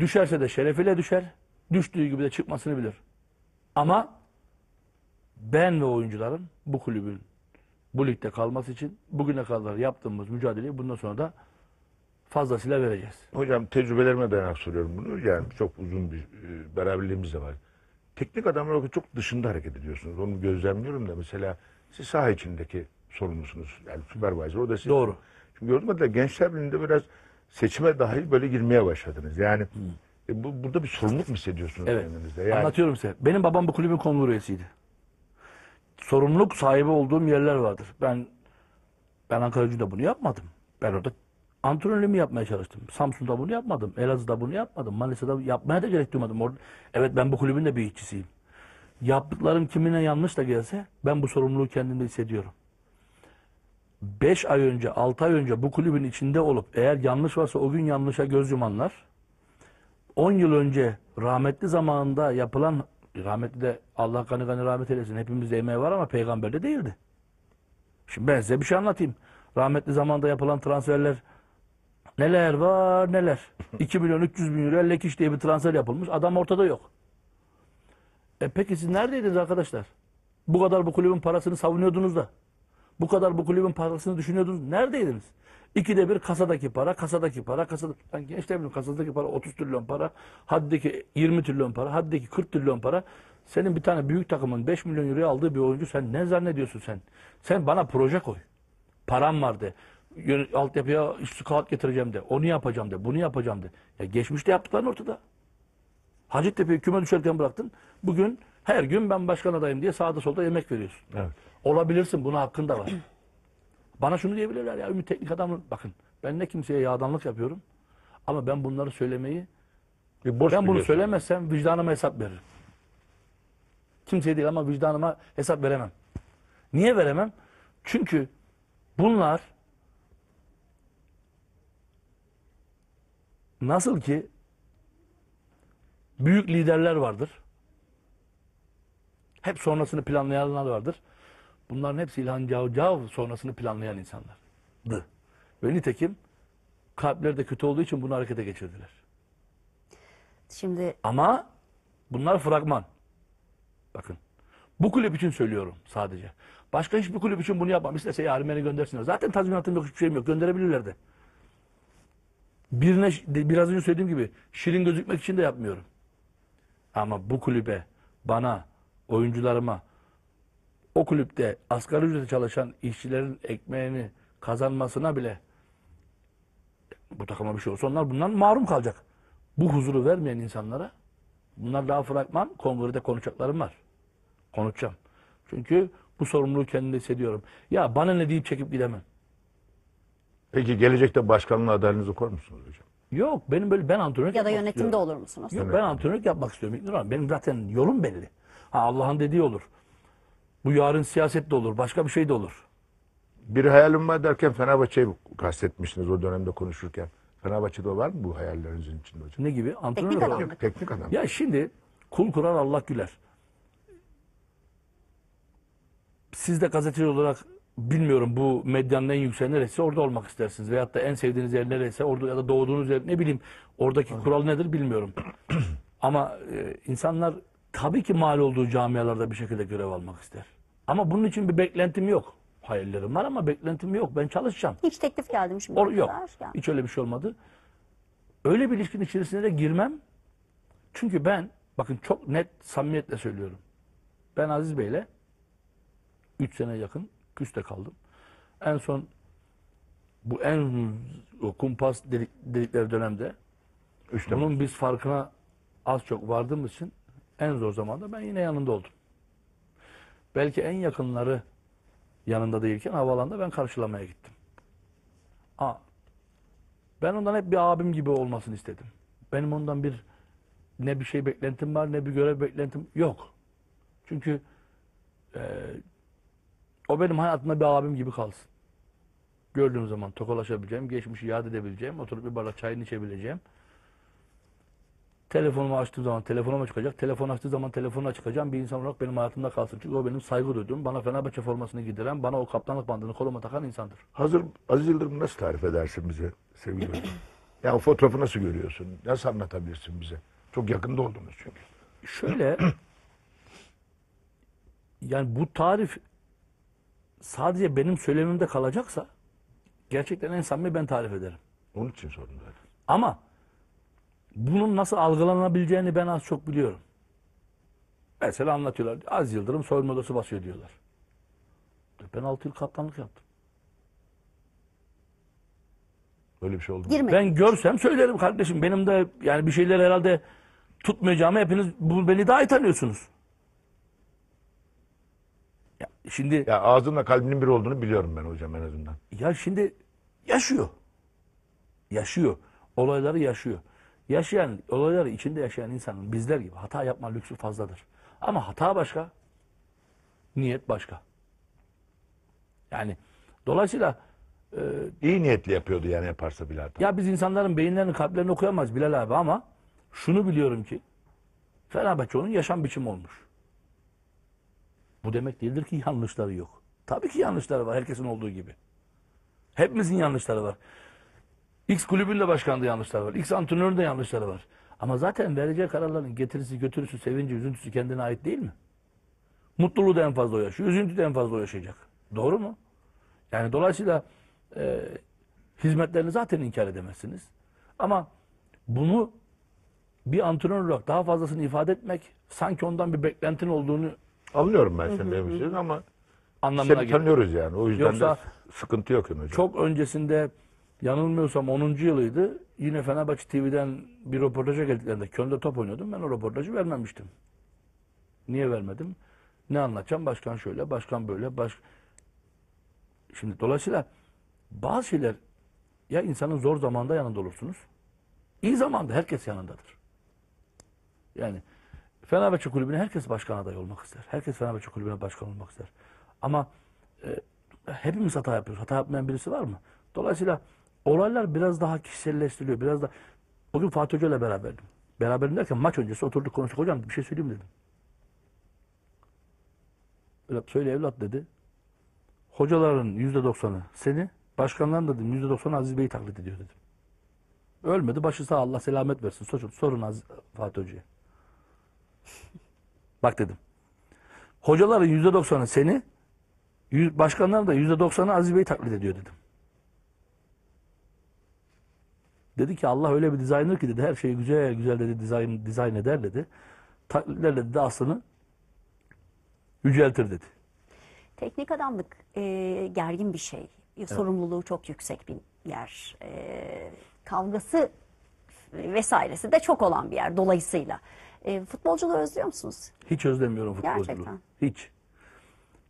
Düşerse de şerefiyle düşer. Düştüğü gibi de çıkmasını bilir. Ama ben ve oyuncuların bu kulübün bu ligde kalması için bugüne kadar yaptığımız mücadeleyi bundan sonra da fazlasıyla vereceğiz. Hocam tecrübelerime dayanarak soruyorum bunu. Yani çok uzun bir e, beraberliğimiz de var. Teknik adamlar çok dışında hareket ediyorsunuz. Onu gözlemliyorum da mesela siz saha içindeki sorumlusunuz. Yani supervisor o da siz. Doğru. Şimdi gördüm da Gençler Birliği'nde biraz seçime dahil böyle girmeye başladınız. Yani e, bu, burada bir sorumluluk mu hissediyorsunuz Evet. kendinizde? Yani, Anlatıyorum size. Benim babam bu kulübün kongre üyesiydi. Sorumluluk sahibi olduğum yerler vardır. Ben ben Ankara Gücü'nde bunu yapmadım. Ben orada antrenörlüğümü yapmaya çalıştım. Samsun'da bunu yapmadım. Elazığ'da bunu yapmadım. Manisa'da yapmaya da gerek duymadım. Orada, evet ben bu kulübün de bir işçisiyim. Yaptıklarım kimine yanlış da gelse ben bu sorumluluğu kendimde hissediyorum. 5 ay önce, 6 ay önce bu kulübün içinde olup eğer yanlış varsa o gün yanlışa göz yumanlar 10 yıl önce rahmetli zamanında yapılan rahmetli de Allah kanı kanı rahmet eylesin hepimizde emeği var ama peygamberde değildi. Şimdi ben size bir şey anlatayım. Rahmetli zamanda yapılan transferler neler var neler. 2 milyon 300 bin euro Lekiş diye bir transfer yapılmış. Adam ortada yok. E peki siz neredeydiniz arkadaşlar? Bu kadar bu kulübün parasını savunuyordunuz da. Bu kadar bu kulübün parasını düşünüyordunuz. Neredeydiniz? İkide bir kasadaki para, kasadaki para, kasada... Ben gençler bilmiyorum kasadaki para 30 trilyon para, haddeki 20 trilyon para, haddeki 40 trilyon para. Senin bir tane büyük takımın 5 milyon euroya aldığı bir oyuncu sen ne zannediyorsun sen? Sen bana proje koy. Param var de. Altyapıya scout getireceğim de. Onu yapacağım de. Bunu yapacağım de. Ya geçmişte yaptıkların ortada. Hacettepe'yi küme düşerken bıraktın. Bugün her gün ben başkan adayım diye sağda solda yemek veriyorsun. Evet. Olabilirsin. Buna hakkın da var. Bana şunu diyebilirler ya Ümit teknik adam. Bakın ben ne kimseye yağdanlık yapıyorum. Ama ben bunları söylemeyi Bir borç ben bunu söylemezsem vicdanıma hesap veririm. Kimseye değil ama vicdanıma hesap veremem. Niye veremem? Çünkü bunlar nasıl ki büyük liderler vardır. Hep sonrasını planlayanlar vardır. Bunların hepsi İlhan Cavcav sonrasını planlayan insanlardı. Ve nitekim kalpleri de kötü olduğu için bunu harekete geçirdiler. Şimdi Ama bunlar fragman. Bakın. Bu kulüp için söylüyorum sadece. Başka hiçbir kulüp için bunu yapmam. İstese yarın beni göndersinler. Zaten tazminatım yok, hiçbir şeyim yok. Gönderebilirler de. Birine, biraz önce söylediğim gibi şirin gözükmek için de yapmıyorum. Ama bu kulübe, bana, oyuncularıma, o kulüpte asgari ücrete çalışan işçilerin ekmeğini kazanmasına bile Bu takıma bir şey olsa onlar bundan mahrum kalacak. Bu huzuru vermeyen insanlara bunlar daha fragman kongrede konuşacaklarım var. Konuşacağım. Çünkü bu sorumluluğu kendimde hissediyorum. Ya bana ne deyip çekip gidemem. Peki gelecekte başkanlığa adaylığınızı koyar musunuz hocam? Yok benim böyle ben antrenörlük Ya da yapmak yönetimde istiyorum. olur musunuz? Yok ben antrenörlük yapmak istiyorum İlknur Hanım. Benim zaten yolum belli. Ha Allah'ın dediği olur. Bu yarın siyaset de olur. Başka bir şey de olur. Bir hayalim var derken Fenerbahçe'yi kastetmiştiniz o dönemde konuşurken. Fenerbahçe'de var mı bu hayallerinizin içinde hocam? Ne gibi? Antrenörlük Teknik adam. Teknik adam. Ya şimdi kul kurar Allah güler. Siz de gazeteci olarak bilmiyorum bu medyanın en yüksek neresi orada olmak istersiniz. Veyahut da en sevdiğiniz yer neresi orada ya da doğduğunuz yer ne bileyim oradaki kural nedir bilmiyorum. Ama e, insanlar tabii ki mal olduğu camialarda bir şekilde görev almak ister. Ama bunun için bir beklentim yok. Hayallerim var ama beklentim yok. Ben çalışacağım. Hiç teklif geldi mi şimdi? Or yok. Yani. Hiç öyle bir şey olmadı. Öyle bir ilişkinin içerisine de girmem. Çünkü ben bakın çok net samimiyetle söylüyorum. Ben Aziz Bey'le 3 sene yakın küste kaldım. En son bu en o kumpas dedik, dedikleri dönemde Üçte bunun biz farkına az çok vardığımız için en zor zamanda ben yine yanında oldum. Belki en yakınları yanında değilken havalanda ben karşılamaya gittim. Aa, ben ondan hep bir abim gibi olmasını istedim. Benim ondan bir ne bir şey beklentim var ne bir görev beklentim yok. Çünkü e, o benim hayatımda bir abim gibi kalsın. Gördüğüm zaman tokalaşabileceğim, geçmişi yad edebileceğim, oturup bir bardak çayını içebileceğim. Telefonumu açtığım zaman telefonuma çıkacak. Telefon açtığı zaman telefonuna çıkacağım. Bir insan olarak benim hayatımda kalsın. Çünkü o benim saygı duyduğum, bana Fenerbahçe formasını giydiren, bana o kaptanlık bandını koluma takan insandır. Hazır Aziz Yıldırım nasıl tarif edersin bize sevgili hocam? ya o fotoğrafı nasıl görüyorsun? Nasıl anlatabilirsin bize? Çok yakında oldunuz çünkü. Şöyle yani bu tarif sadece benim söylemimde kalacaksa gerçekten en samimi ben tarif ederim. Onun için sordum zaten. Ama bunun nasıl algılanabileceğini ben az çok biliyorum. Mesela anlatıyorlar. Az Yıldırım soyunma odası basıyor diyorlar. Ben 6 yıl kaptanlık yaptım. Öyle bir şey oldu? Girmedi. Ben görsem söylerim kardeşim. Benim de yani bir şeyler herhalde tutmayacağımı hepiniz bu beni daha iyi tanıyorsunuz. Ya şimdi Ya ağzınla kalbinin bir olduğunu biliyorum ben hocam en azından. Ya şimdi yaşıyor. Yaşıyor. Olayları yaşıyor. Yaşayan, olayları içinde yaşayan insanın bizler gibi hata yapma lüksü fazladır. Ama hata başka, niyet başka. Yani dolayısıyla İyi niyetli yapıyordu yani yaparsa bile hata. ya biz insanların beyinlerini, kalplerini okuyamayız Bilal abi ama şunu biliyorum ki Fenerbahçe onun yaşam biçimi olmuş. Bu demek değildir ki yanlışları yok. Tabii ki yanlışları var herkesin olduğu gibi. Hepimizin yanlışları var. X kulübün de başkanında yanlışları var. X antrenörün de yanlışları var. Ama zaten vereceği kararların getirisi, götürüsü, sevinci, üzüntüsü kendine ait değil mi? Mutluluğu da en fazla o yaşıyor. Üzüntü de en fazla o yaşayacak. Doğru mu? Yani dolayısıyla e, hizmetlerini zaten inkar edemezsiniz. Ama bunu bir antrenör olarak daha fazlasını ifade etmek sanki ondan bir beklentin olduğunu Anlıyorum ben senin istediğini ama anlamına seni tanıyoruz yani. O yüzden Yoksa- de sıkıntı yok hocam. Çok öncesinde yanılmıyorsam 10. yılıydı. Yine Fenerbahçe TV'den bir röportaja geldiklerinde Köln'de top oynuyordum. Ben o röportajı vermemiştim. Niye vermedim? Ne anlatacağım? Başkan şöyle, başkan böyle, baş... Şimdi dolayısıyla bazı şeyler ya insanın zor zamanda yanında olursunuz. İyi zamanda herkes yanındadır. Yani Fenerbahçe kulübüne herkes başkan adayı olmak ister. Herkes Fenerbahçe kulübüne başkan olmak ister. Ama e, hepimiz hata yapıyoruz. Hata yapmayan birisi var mı? Dolayısıyla olaylar biraz daha kişiselleştiriliyor. Biraz da o gün Fatih Hoca ile beraberdim. Beraberim derken maç öncesi oturduk konuştuk. Hocam bir şey söyleyeyim dedim. Öyle, söyle evlat dedi. Hocaların yüzde doksanı seni, başkanların dedim yüzde doksanı Aziz Bey'i taklit ediyor dedim. Ölmedi başı sağ Allah selamet versin. Sorun, sorun Aziz, Fatih Hoca'ya. Bak dedim. Hocaların yüzde doksanı seni, başkanların da yüzde doksanı Aziz Bey'i taklit ediyor dedim. Dedi ki Allah öyle bir designer ki dedi her şeyi güzel güzel dedi dizayn, dizayn eder dedi. Taklitlerle dedi aslını yüceltir dedi. Teknik adamlık e, gergin bir şey. Sorumluluğu çok yüksek bir yer. E, kavgası vesairesi de çok olan bir yer dolayısıyla. E, futbolculuğu özlüyor musunuz? Hiç özlemiyorum futbolculuğu. Gerçekten. Hiç.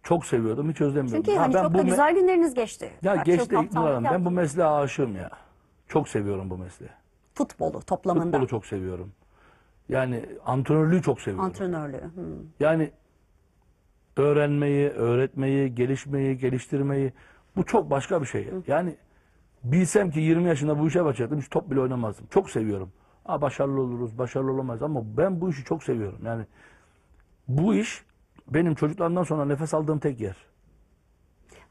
Çok seviyordum, hiç özlemiyorum. Çünkü Ha, hani ben çok bu da güzel günleriniz geçti. Ya yıl geçti kaptanlık İknur Hanım. Ben bu mesleğe aşığım ya. Çok seviyorum bu mesleği. futbolu toplamında. Futbolu çok seviyorum. Yani antrenörlüğü çok seviyorum. Antrenörlüğü. Hı. Yani öğrenmeyi, öğretmeyi, gelişmeyi, geliştirmeyi bu çok başka bir şey. Yani bilsem ki 20 yaşında bu işe başlayacaktım hiç top bile oynamazdım. Çok seviyorum. Ha, başarılı oluruz, başarılı olamayız ama ben bu işi çok seviyorum. Yani bu iş benim çocuklarımdan sonra nefes aldığım tek yer.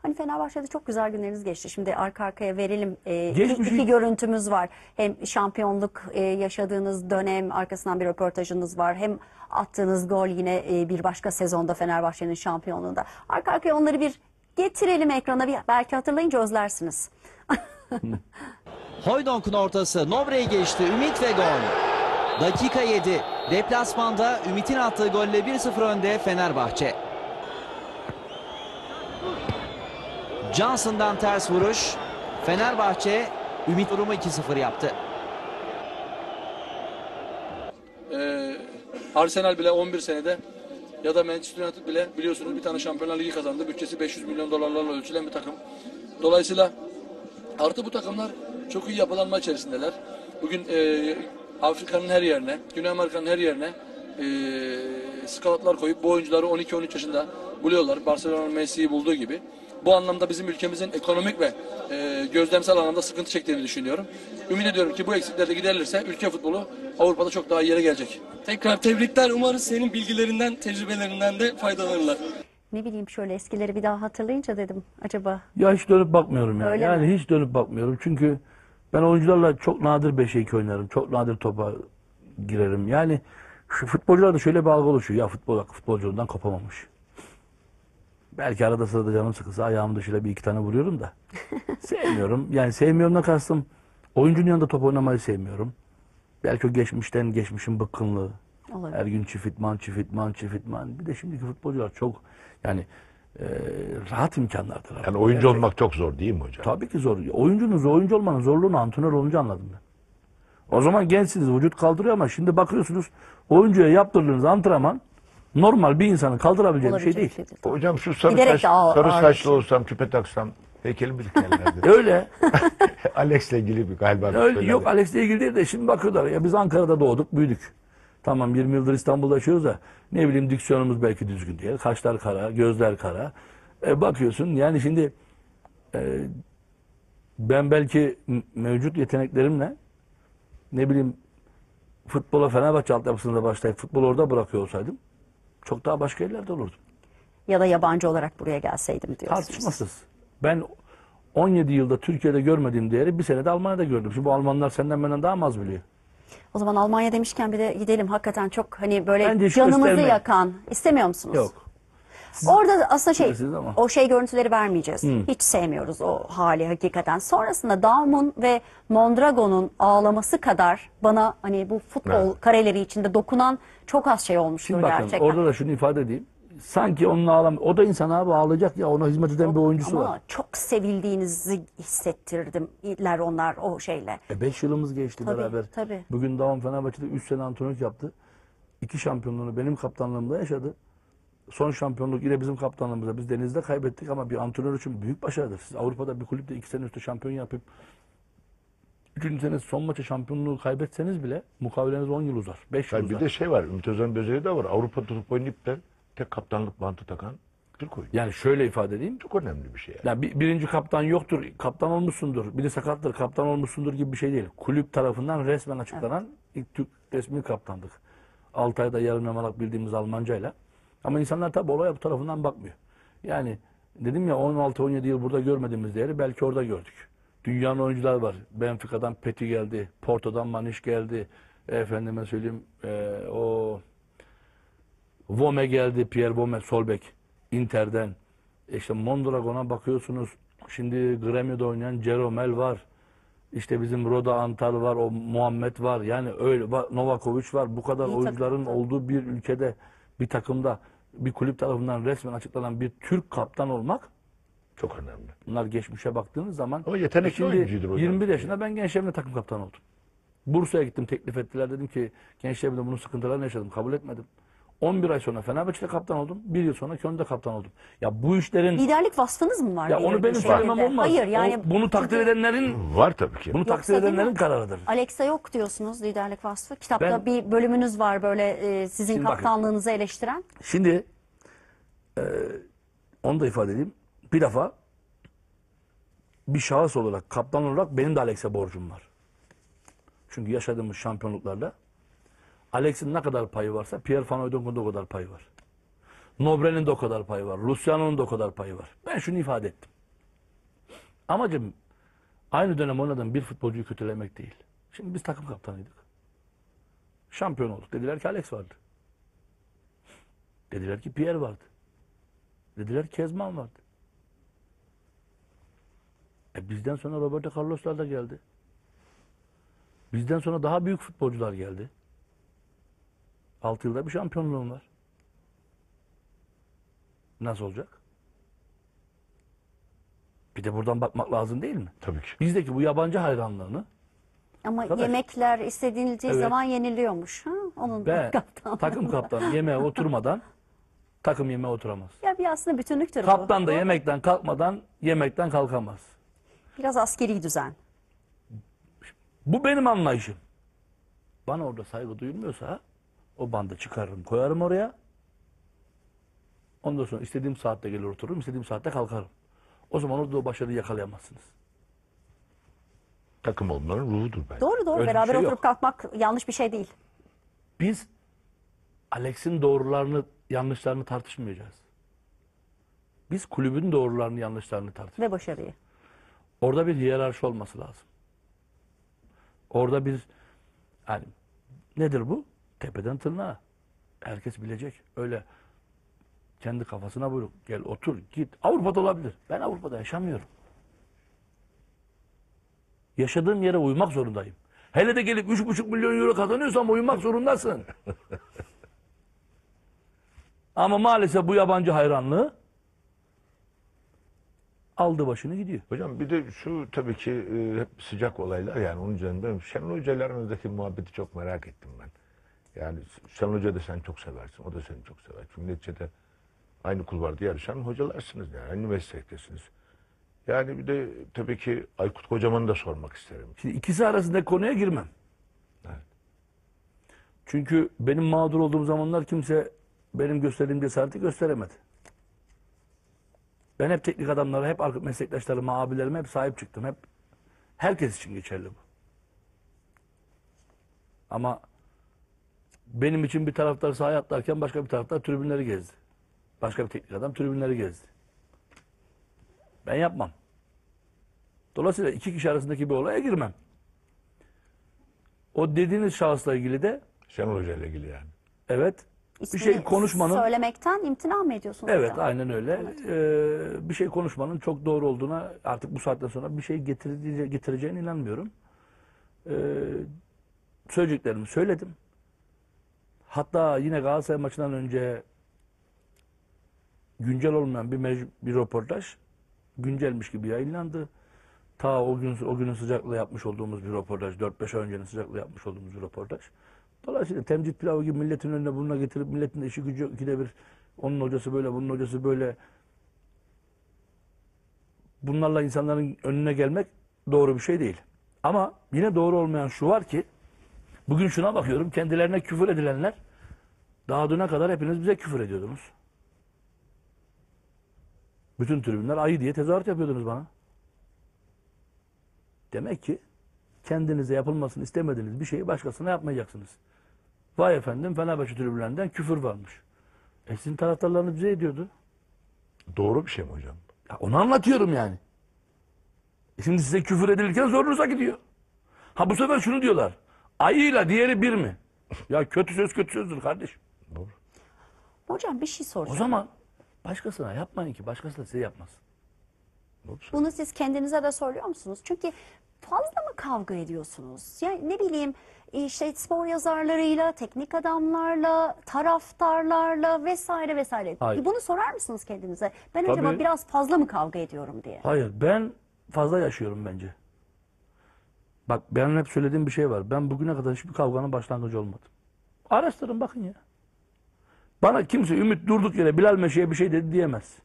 Hani Fenerbahçe'de çok güzel günleriniz geçti. Şimdi arka arkaya verelim. Geçmiş- iki, iki görüntümüz var. Hem şampiyonluk e, yaşadığınız dönem arkasından bir röportajınız var. Hem attığınız gol yine e, bir başka sezonda Fenerbahçe'nin şampiyonluğunda. Arka arkaya onları bir getirelim ekrana. Bir, belki hatırlayınca özlersiniz. Hoydonk'un ortası Nobre'yi geçti. Ümit ve gol. Dakika 7. Deplasmanda Ümit'in attığı golle 1-0 önde Fenerbahçe. Johnson'dan ters vuruş. Fenerbahçe Ümit durumu 2-0 yaptı. Ee, Arsenal bile 11 senede ya da Manchester United bile biliyorsunuz bir tane Şampiyonlar Ligi kazandı. Bütçesi 500 milyon dolarlarla ölçülen bir takım. Dolayısıyla artı bu takımlar çok iyi yapılanma içerisindeler. Bugün e, Afrika'nın her yerine, Güney Amerika'nın her yerine e, scoutlar koyup bu oyuncuları 12-13 yaşında buluyorlar. Barcelona Messi'yi bulduğu gibi. Bu anlamda bizim ülkemizin ekonomik ve e, gözlemsel anlamda sıkıntı çektiğini düşünüyorum. Ümit ediyorum ki bu eksikler de giderilirse ülke futbolu Avrupa'da çok daha iyi yere gelecek. Tekrar tebrikler. Umarız senin bilgilerinden, tecrübelerinden de faydalanırlar. Ne bileyim şöyle eskileri bir daha hatırlayınca dedim acaba. Ya hiç dönüp bakmıyorum ya. Öyle yani mi? hiç dönüp bakmıyorum. Çünkü ben oyuncularla çok nadir 5'e 2 oynarım. Çok nadir topa girerim. Yani şu futbolcularda şöyle bir algı oluşuyor. Ya futbol futbolculuğundan kopamamış. Belki arada sırada canım sıkılsa ayağım dışıyla bir iki tane vuruyorum da. sevmiyorum. Yani sevmiyorumdan kastım oyuncunun yanında top oynamayı sevmiyorum. Belki o geçmişten geçmişin bıkkınlığı. Olabilir. Her gün çift itman, çift itman, çift itman. Bir de şimdiki futbolcular çok yani e, rahat imkanlardır. Yani oyuncu olmak çok zor değil mi hocam? Tabii ki zor. Oyuncunuz, oyuncu olmanın zorluğunu antrenör olunca anladım ben. O zaman gençsiniz, vücut kaldırıyor ama şimdi bakıyorsunuz oyuncuya yaptırdığınız antrenman normal bir insanın kaldırabileceği bir şey değil. bir şey değil. Hocam şu sarı, Giderek saç, de sarı ağır saçlı bir olsam küpe taksam heykelim bir dikerlerdi. Öyle. Alex'le ilgili bir galiba Öyle yok Alex'le ilgili değil de şimdi bakıyorlar ya biz Ankara'da doğduk, büyüdük. Tamam 20 yıldır İstanbul'da yaşıyoruz da ne bileyim diksiyonumuz belki düzgün değil. Kaşlar kara, gözler kara. E, bakıyorsun yani şimdi e, ben belki mevcut yeteneklerimle ne bileyim futbola Fenerbahçe altyapısında başlayıp futbolu orada bırakıyor olsaydım çok daha başka yerlerde olurdum. Ya da yabancı olarak buraya gelseydim diyorsunuz. Tartışmasız. Ben 17 yılda Türkiye'de görmediğim değeri bir senede Almanya'da gördüm. Şimdi bu Almanlar senden benden daha az biliyor? O zaman Almanya demişken bir de gidelim. Hakikaten çok hani böyle Bence hiç canımızı göstermeyin. yakan. İstemiyor musunuz? Yok. Orada aslında şey Bilirsiniz ama. o şey görüntüleri vermeyeceğiz. Hiç sevmiyoruz o hali hakikaten. Sonrasında Daum'un ve Mondragon'un ağlaması kadar bana hani bu futbol kareleri içinde dokunan çok az şey olmuştur Şimdi bakın gerçekten. orada da şunu ifade edeyim. Sanki onun ağlam o da insan abi ağlayacak ya ona hizmet eden bir oyuncusu Ama var. çok sevildiğinizi hissettirdiler onlar o şeyle. 5 yılımız geçti Tabii, beraber. tabii. Bugün Davam Fenerbahçe'de 3 sene antrenörlük yaptı. İki şampiyonluğunu benim kaptanlığımda yaşadı. Son şampiyonluk yine bizim kaptanlığımızda. Biz denizde kaybettik ama bir antrenör için büyük başarıdır. Siz Avrupa'da bir kulüpte iki sene üstü şampiyon yapıp üçüncü sene son maça şampiyonluğu kaybetseniz bile mukaveleniz 10 yıl uzar. 5 yıl Yani uzar. bir de şey var, Ümit Özdemir Bözeri de var. Avrupa tutup oynayıp da tek kaptanlık bantı takan Türk oyuncu. Yani şöyle ifade edeyim. Çok önemli bir şey yani. Ya bir, birinci kaptan yoktur, kaptan olmuşsundur, biri sakattır, kaptan olmuşsundur gibi bir şey değil. Kulüp tarafından resmen açıklanan ilk Türk resmi kaptandık. 6 ayda yarım yamalak bildiğimiz Almancayla. Ama insanlar tabii olaya bu tarafından bakmıyor. Yani dedim ya 16-17 yıl burada görmediğimiz değeri belki orada gördük. Dünyanın oyuncular var. Benfica'dan Peti geldi, Porto'dan Maniş geldi. Efendime söyleyeyim eee, o Vome geldi, Pierre Vome, Solbek, Inter'den. E İşte Mondragon'a bakıyorsunuz. Şimdi Gremio'da oynayan Jeromel var. İşte bizim Roda Antal var, o Muhammed var. Yani öyle var, Novakovic var. Bu kadar İyi oyuncuların takım, olduğu bir ülkede, bir takımda, bir kulüp tarafından resmen açıklanan bir Türk kaptan olmak Çok önemli. Bunlar geçmişe baktığınız zaman. Ama yetenekli Şimdi oyuncudur hocam. 21 yaşında ben gençlerimle takım kaptanı oldum. Bursa'ya gittim teklif ettiler. Dedim ki gençlerimle bunun sıkıntılarını yaşadım. Kabul etmedim. 11 ay sonra Fenerbahçe'de kaptan oldum. Bir yıl sonra Köln'de kaptan oldum. Ya bu işlerin Liderlik vasfınız mı var? ya onu benim söylemem olmaz. Hayır yani. O bunu takdir çünkü edenlerin Var tabii ki. bunu takdir Yoksa değil edenlerin kararıdır. Alex'e yok diyorsunuz liderlik vasfı. Kitapta Ben- bir bölümünüz var böyle e, sizin Şimdi bakın. kaptanlığınızı eleştiren. Şimdi e, onu da ifade edeyim. Bir defa bir şahıs olarak, kaptan olarak benim de Alex'e borcum var. Çünkü yaşadığımız şampiyonluklarda Alex'in ne kadar payı varsa Pierre Van Hooydonk'un da o kadar payı var. Nobre'nin de o kadar payı var. Luciano'nun da o kadar payı var. Ben şunu ifade ettim. Amacım aynı dönem oynadığım bir futbolcuyu kötülemek değil. Şimdi biz takım kaptanıydık. Şampiyon olduk. Dediler ki Alex vardı. Dediler ki Pierre vardı. Dediler Kezman vardı. E bizden sonra Roberto Carlos'lar da geldi. Bizden sonra daha büyük futbolcular geldi. 6 yılda bir şampiyonluğum var. Nasıl olacak? Bir de buradan bakmak lazım değil mi? Tabii ki. Bizdeki bu yabancı hayranlığını Ama Arkadaş. yemekler istediğinildiği Evet. zaman yeniliyormuş. Ha? Onun ben kaptan. takım kaptanı yemeğe oturmadan takım yemeğe oturamaz. Ya bir aslında bütünlüktür bu. Kaptan da yemekten kalkmadan yemekten kalkamaz. Biraz askeri düzen. Bu benim anlayışım. Bana orada saygı duyulmuyorsa o bandı çıkarırım koyarım oraya. Ondan sonra istediğim saatte gelir otururum, istediğim saatte kalkarım. O zaman orada o başarıyı yakalayamazsınız. Takım olmanın ruhudur bence. Doğru doğru Öyle bir beraber şey oturup yok. kalkmak yanlış bir şey değil. Biz Alex'in doğrularını, yanlışlarını tartışmayacağız. Biz kulübün doğrularını, yanlışlarını tartışacağız. Ve başarıyı. Orada bir hiyerarşi olması lazım. Orada bir yani nedir bu? Tepeden tırnağa. Herkes bilecek. Öyle kendi kafasına buyruk. Gel otur git. Avrupa'da olabilir. Ben Avrupa'da yaşamıyorum. Yaşadığım yere uymak zorundayım. Hele de gelip 3,5 milyon euro kazanıyorsam uyumak zorundasın. Ama maalesef bu yabancı hayranlığı aldı başını gidiyor. Hocam bir de şu tabii ki e, hep sıcak olaylar yani onun üzerinde Şenol Hoca'larınızdaki muhabbeti çok merak ettim ben. Yani Şenol Hoca da sen çok seversin, o da seni çok sever. Çünkü neticede aynı kulvarda yarışan hocalarsınız yani, aynı meslektesiniz. Yani bir de tabii ki Aykut Kocaman'ı da sormak isterim. Şimdi ikisi arasındaki konuya girmem. Evet. Çünkü benim mağdur olduğum zamanlar kimse benim gösterdiğim cesareti gösteremedi. Ben hep teknik adamlara, hep meslektaşlarıma, abilerime hep sahip çıktım. Hep herkes için geçerli bu. Ama benim için bir taraftar sahaya atlarken başka bir taraftar tribünleri gezdi. Başka bir teknik adam tribünleri gezdi. Ben yapmam. Dolayısıyla iki kişi arasındaki bir olaya girmem. O dediğiniz şahısla ilgili de Şenol Hoca ile ilgili yani. evet bir şey konuşmanın Söylemekten imtina mı ediyorsunuz evet hocam? aynen öyle Ee, bir şey konuşmanın çok doğru olduğuna artık bu saatten sonra bir şey getirece- getireceğine inanmıyorum. Ee, söyleyeceklerimi söyledim. Hatta yine Galatasaray maçından önce güncel olmayan bir bir röportaj güncelmiş gibi yayınlandı. Ta o gün o günün sıcaklığı yapmış olduğumuz bir röportaj, 4-5 ay öncenin sıcaklığı yapmış olduğumuz bir röportaj. Dolayısıyla temcit pilavı gibi milletin önüne burnuna getirip milletin işi gücü ikide bir onun hocası böyle, bunun hocası böyle bunlarla insanların önüne gelmek doğru bir şey değil. Ama yine doğru olmayan şu var ki bugün şuna bakıyorum kendilerine küfür edilenler daha düne kadar hepiniz bize küfür ediyordunuz. Bütün tribünler ayı diye tezahürat yapıyordunuz bana. Demek ki kendinize yapılmasını istemediğiniz bir şeyi başkasına yapmayacaksınız. Vay efendim Fenerbahçe tribünlerinden küfür varmış. E sizin taraftarlarınız bize ediyordu. Doğru bir şey mi hocam? Ya onu anlatıyorum yani. E şimdi size küfür edilirken zorunuza gidiyor. Ha bu sefer şunu diyorlar. Ayıyla diğeri bir mi? ya kötü söz kötü sözdür kardeşim. Doğru. Hocam bir şey O soracağım. zaman başkasına yapmayın ki başkası da size yapmasın. Bunu siz kendinize de soruyor musunuz? Çünkü fazla mı kavga ediyorsunuz? Yani ne bileyim işte spor yazarlarıyla, teknik adamlarla, taraftarlarla vesaire vesaire. Hayır. Bir Bunu sorar mısınız kendinize? Ben Tabii. acaba biraz fazla mı kavga ediyorum diye. Hayır ben fazla yaşıyorum bence. Bak benim hep söylediğim bir şey var. Ben bugüne kadar hiçbir kavganın başlangıcı olmadım. Araştırın bakın ya. Bana kimse Ümit durduk yere Bilal Meşe'ye bir şey dedi diyemez.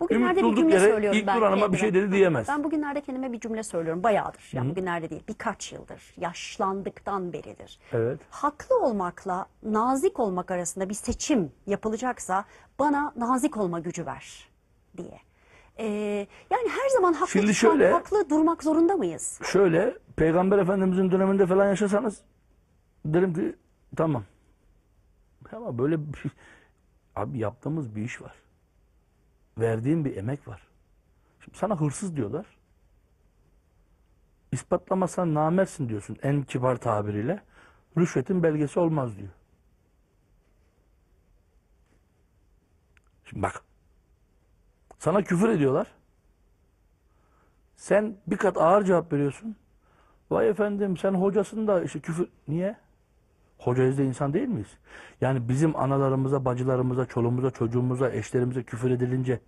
Bugünlerde Ümit bir cümle yere söylüyorum ilk ben Nur Hanım'a bir şey dedi diyemez. Ben bugünlerde kendime bir cümle söylüyorum. Bayağıdır. Yani bugünlerde değil. Birkaç yıldır. Yaşlandıktan beridir. Evet. Haklı olmakla nazik olmak arasında bir seçim yapılacaksa bana nazik olma gücü ver diye. Ee, yani her zaman haklı, Şimdi şöyle- haklı durmak zorunda mıyız? Şöyle Peygamber Efendimizin döneminde falan yaşasanız derim ki tamam. Ama böyle bir şey. Abi yaptığımız bir iş var. Verdiğim bir emek var. Şimdi sana hırsız diyorlar. İspatlamazsan namersin diyorsun en kibar tabiriyle. Rüşvetin belgesi olmaz diyor. Şimdi bak. Sana küfür ediyorlar. Sen bir kat ağır cevap veriyorsun. Vay efendim sen hocasın da işte küfür... Niye? Hocayız da insan değil miyiz? Yani bizim analarımıza, bacılarımıza, çoluğumuza, çocuğumuza, eşlerimize küfür edilince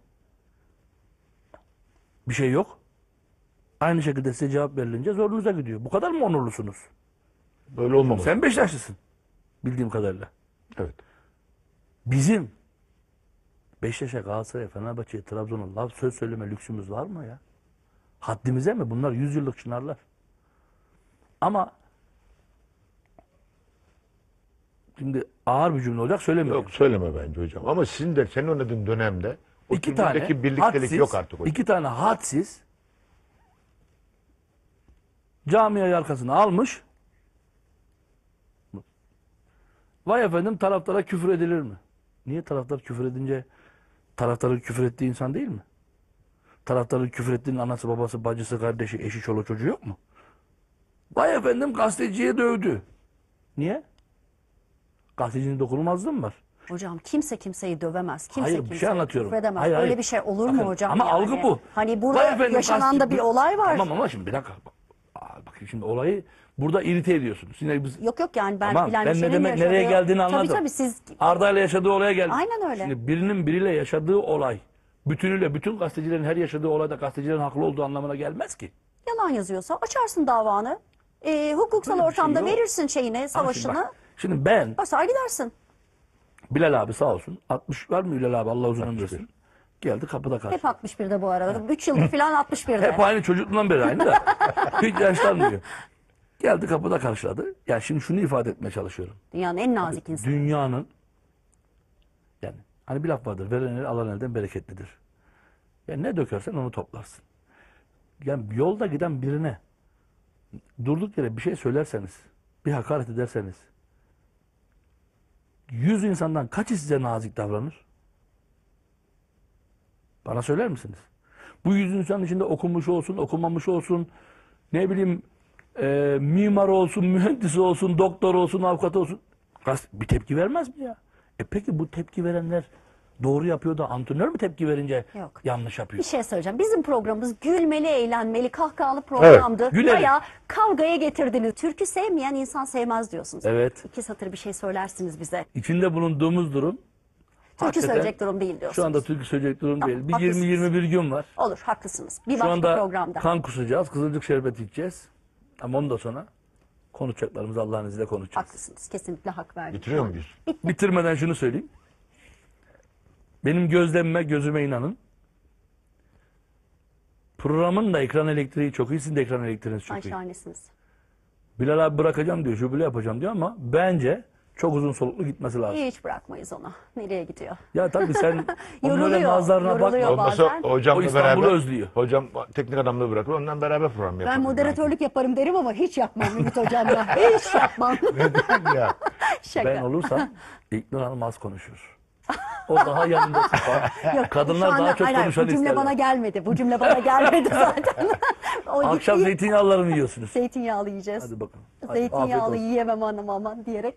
bir şey yok. Aynı şekilde size cevap verilince zorunuza gidiyor. Bu kadar mı onurlusunuz? Böyle olmaması. Sen Beşiktaşlısın. Bildiğim kadarıyla. Evet. Bizim Beşiktaş'a, Galatasaray'a, Fenerbahçe'ye, Trabzon'a laf söz söyleme lüksümüz var mı ya? Haddimize mi? Bunlar yüz yıllık çınarlar. Ama şimdi ağır bir cümle olacak söylemiyorum. Yok söyleme bence hocam. Ama sizin de senin oynadığın dönemde o iki tane birliktelik hadsiz, yok artık hocam. iki tane hadsiz camiye arkasına almış. Vay efendim taraftara küfür edilir mi? Niye taraftar küfür edince taraftarın küfür ettiği insan değil mi? Taraftarın küfür ettiğinin anası, babası, bacısı, kardeşi, eşi, çoluğu, çocuğu yok mu? Vay efendim gazeteciye dövdü. Niye? Gazetecinin dokunulmazlığı mı var? Hocam kimse kimseyi dövemez. Kimse Hayır, bir şey anlatıyorum. küfredemez. Hayır, Öyle hayır. bir şey olur Bakın, mu hocam? Ama algı bu. Hani burada Vay efendim, yaşanan da bir olay var. Tamam ama şimdi bir dakika. Aa, bakın şimdi olayı burada irite ediyorsunuz. Şimdi biz Yok yok yani ben Tamam, Bilal ben ne demek nereye yaşadığı- geldiğini anladım. Tabii tabii siz Arda ile yaşadığı olaya geldik. Aynen öyle. Şimdi birinin biriyle yaşadığı olay bütünüyle bütün gazetecilerin her yaşadığı olayda gazetecilerin haklı olduğu anlamına gelmez ki. yalan yazıyorsa açarsın davanı. E, hukuksal Böyle bir şey ortamda yok. verirsin şeyini, Ama savaşını. Şimdi, bak, şimdi ben Basar gidersin. Bilal abi sağ olsun 60 var mı Bilal abi Allah uzun ömür versin. Geldi kapıda karşı. Hep 61'de bu arada. 3 yıldır falan 61'de. Hep aynı çocukluğundan beri aynı da. Hiç yaşlanmıyor. Geldi kapıda karşıladı. Yani şimdi şunu ifade etmeye çalışıyorum. Dünyanın en nazik insanı. Dünyanın yani hani bir laf vardır. Veren el alan elden bereketlidir. Yani ne dökersen onu toplarsın. Yani yolda giden birine durduk yere bir şey söylerseniz, bir hakaret ederseniz yüz insandan kaçı size nazik davranır? Bana söyler misiniz? Bu yüz insanın içinde okumuş olsun, okumamış olsun, ne bileyim e, mimar olsun, mühendis olsun, doktor olsun, avukat olsun. Bir tepki vermez mi ya? E peki bu tepki verenler doğru yapıyor da antrenör mü tepki verince Yok. yanlış yapıyor? Bir şey söyleyeceğim. Bizim programımız gülmeli, eğlenmeli, kahkahalı programdı. gülelim. Bayağı kavgaya getirdiniz. Türkü sevmeyen insan sevmez diyorsunuz. Evet. İki satır bir şey söylersiniz bize. İçinde bulunduğumuz durum Türkü hakikaten söyleyecek durum değil diyorsunuz. Şu anda türkü söyleyecek durum Tamam, değil. Bir haklısınız. 20-21 gün var. Olur, haklısınız. Bir Şu başka anda programda. kan kusacağız, kızılcık şerbeti içeceğiz. Ama ondan sonra konuşacaklarımızı Allah'ın izniyle konuşacağız. Haklısınız. Kesinlikle hak verdim. Bitiriyor muyuz? Bitirmeden şunu söyleyeyim. Benim gözlemime, gözüme inanın. Programın da ekran elektriği çok iyi, sizin de ekran elektriğiniz çok Ay iyi. şahanesiniz. Bilal abi bırakacağım diyor, şu yapacağım diyor ama bence çok uzun soluklu gitmesi lazım. Hiç bırakmayız onu. Nereye gidiyor? Ya tabii sen onun öyle yoruluyor. bakma. Olmasa O hocamla İstanbul'u beraber özlüyor. hocam teknik adamla bırakır ondan beraber program yapalım. Ben moderatörlük yaparım derim ama hiç yapmam Ümit Hocam'la. Hiç yapmam. Neden ya? Şaka. Ben olursam İlknur Hanım az konuşur. O daha yanında. Yok, Kadınlar anda- daha çok hayır, hayır, konuşan Bu cümle isterler. bana gelmedi. Bu cümle bana gelmedi zaten. o Akşam gitti. zeytinyağlılarını yiyorsunuz. Zeytinyağlı yiyeceğiz. Hadi bakalım. Hadi, afiyet Zeytinyağlı olsun. yiyemem anam aman diyerek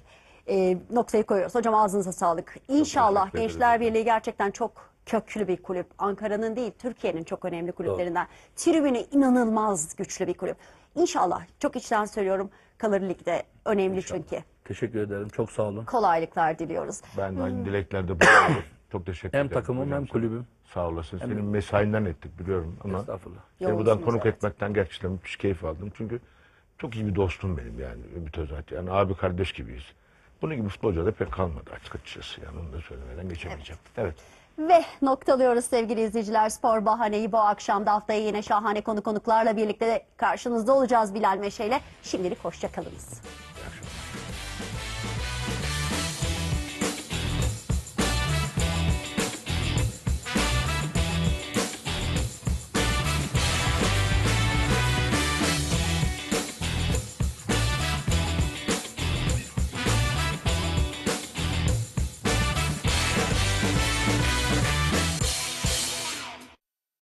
e, noktayı koyuyoruz. Hocam ağzınıza sağlık. İnşallah teşekkür Gençler. Birliği gerçekten çok köklü bir kulüp. Ankara'nın değil Türkiye'nin çok önemli kulüplerinden. Tribünü inanılmaz güçlü bir kulüp. İnşallah çok içten söylüyorum kalır ligde önemli çünkü. Teşekkür ederim. Çok sağ olun. Kolaylıklar diliyoruz. Ben de aynı dileklerde bulunuyorum. Çok teşekkür Hem ederim. takımım hocam hem kulübüm. Sağ olasın. Senin mesainden ettik biliyorum ama Estağfurullah. seni buradan konuk evet. etmekten gerçekten müthiş keyif aldım. Çünkü çok iyi bir dostum benim yani Ümit Özat. Yani abi kardeş gibiyiz. Bunun gibi futbolcu da pek kalmadı açık açıkçası. Yani onu da söylemeden geçemeyeceğim. Evet. Ve noktalıyoruz sevgili izleyiciler. Spor Bahane'yi bu akşam da haftaya yine şahane konu konuklarla birlikte karşınızda olacağız Bilal Meşe ile. Şimdilik hoşçakalınız.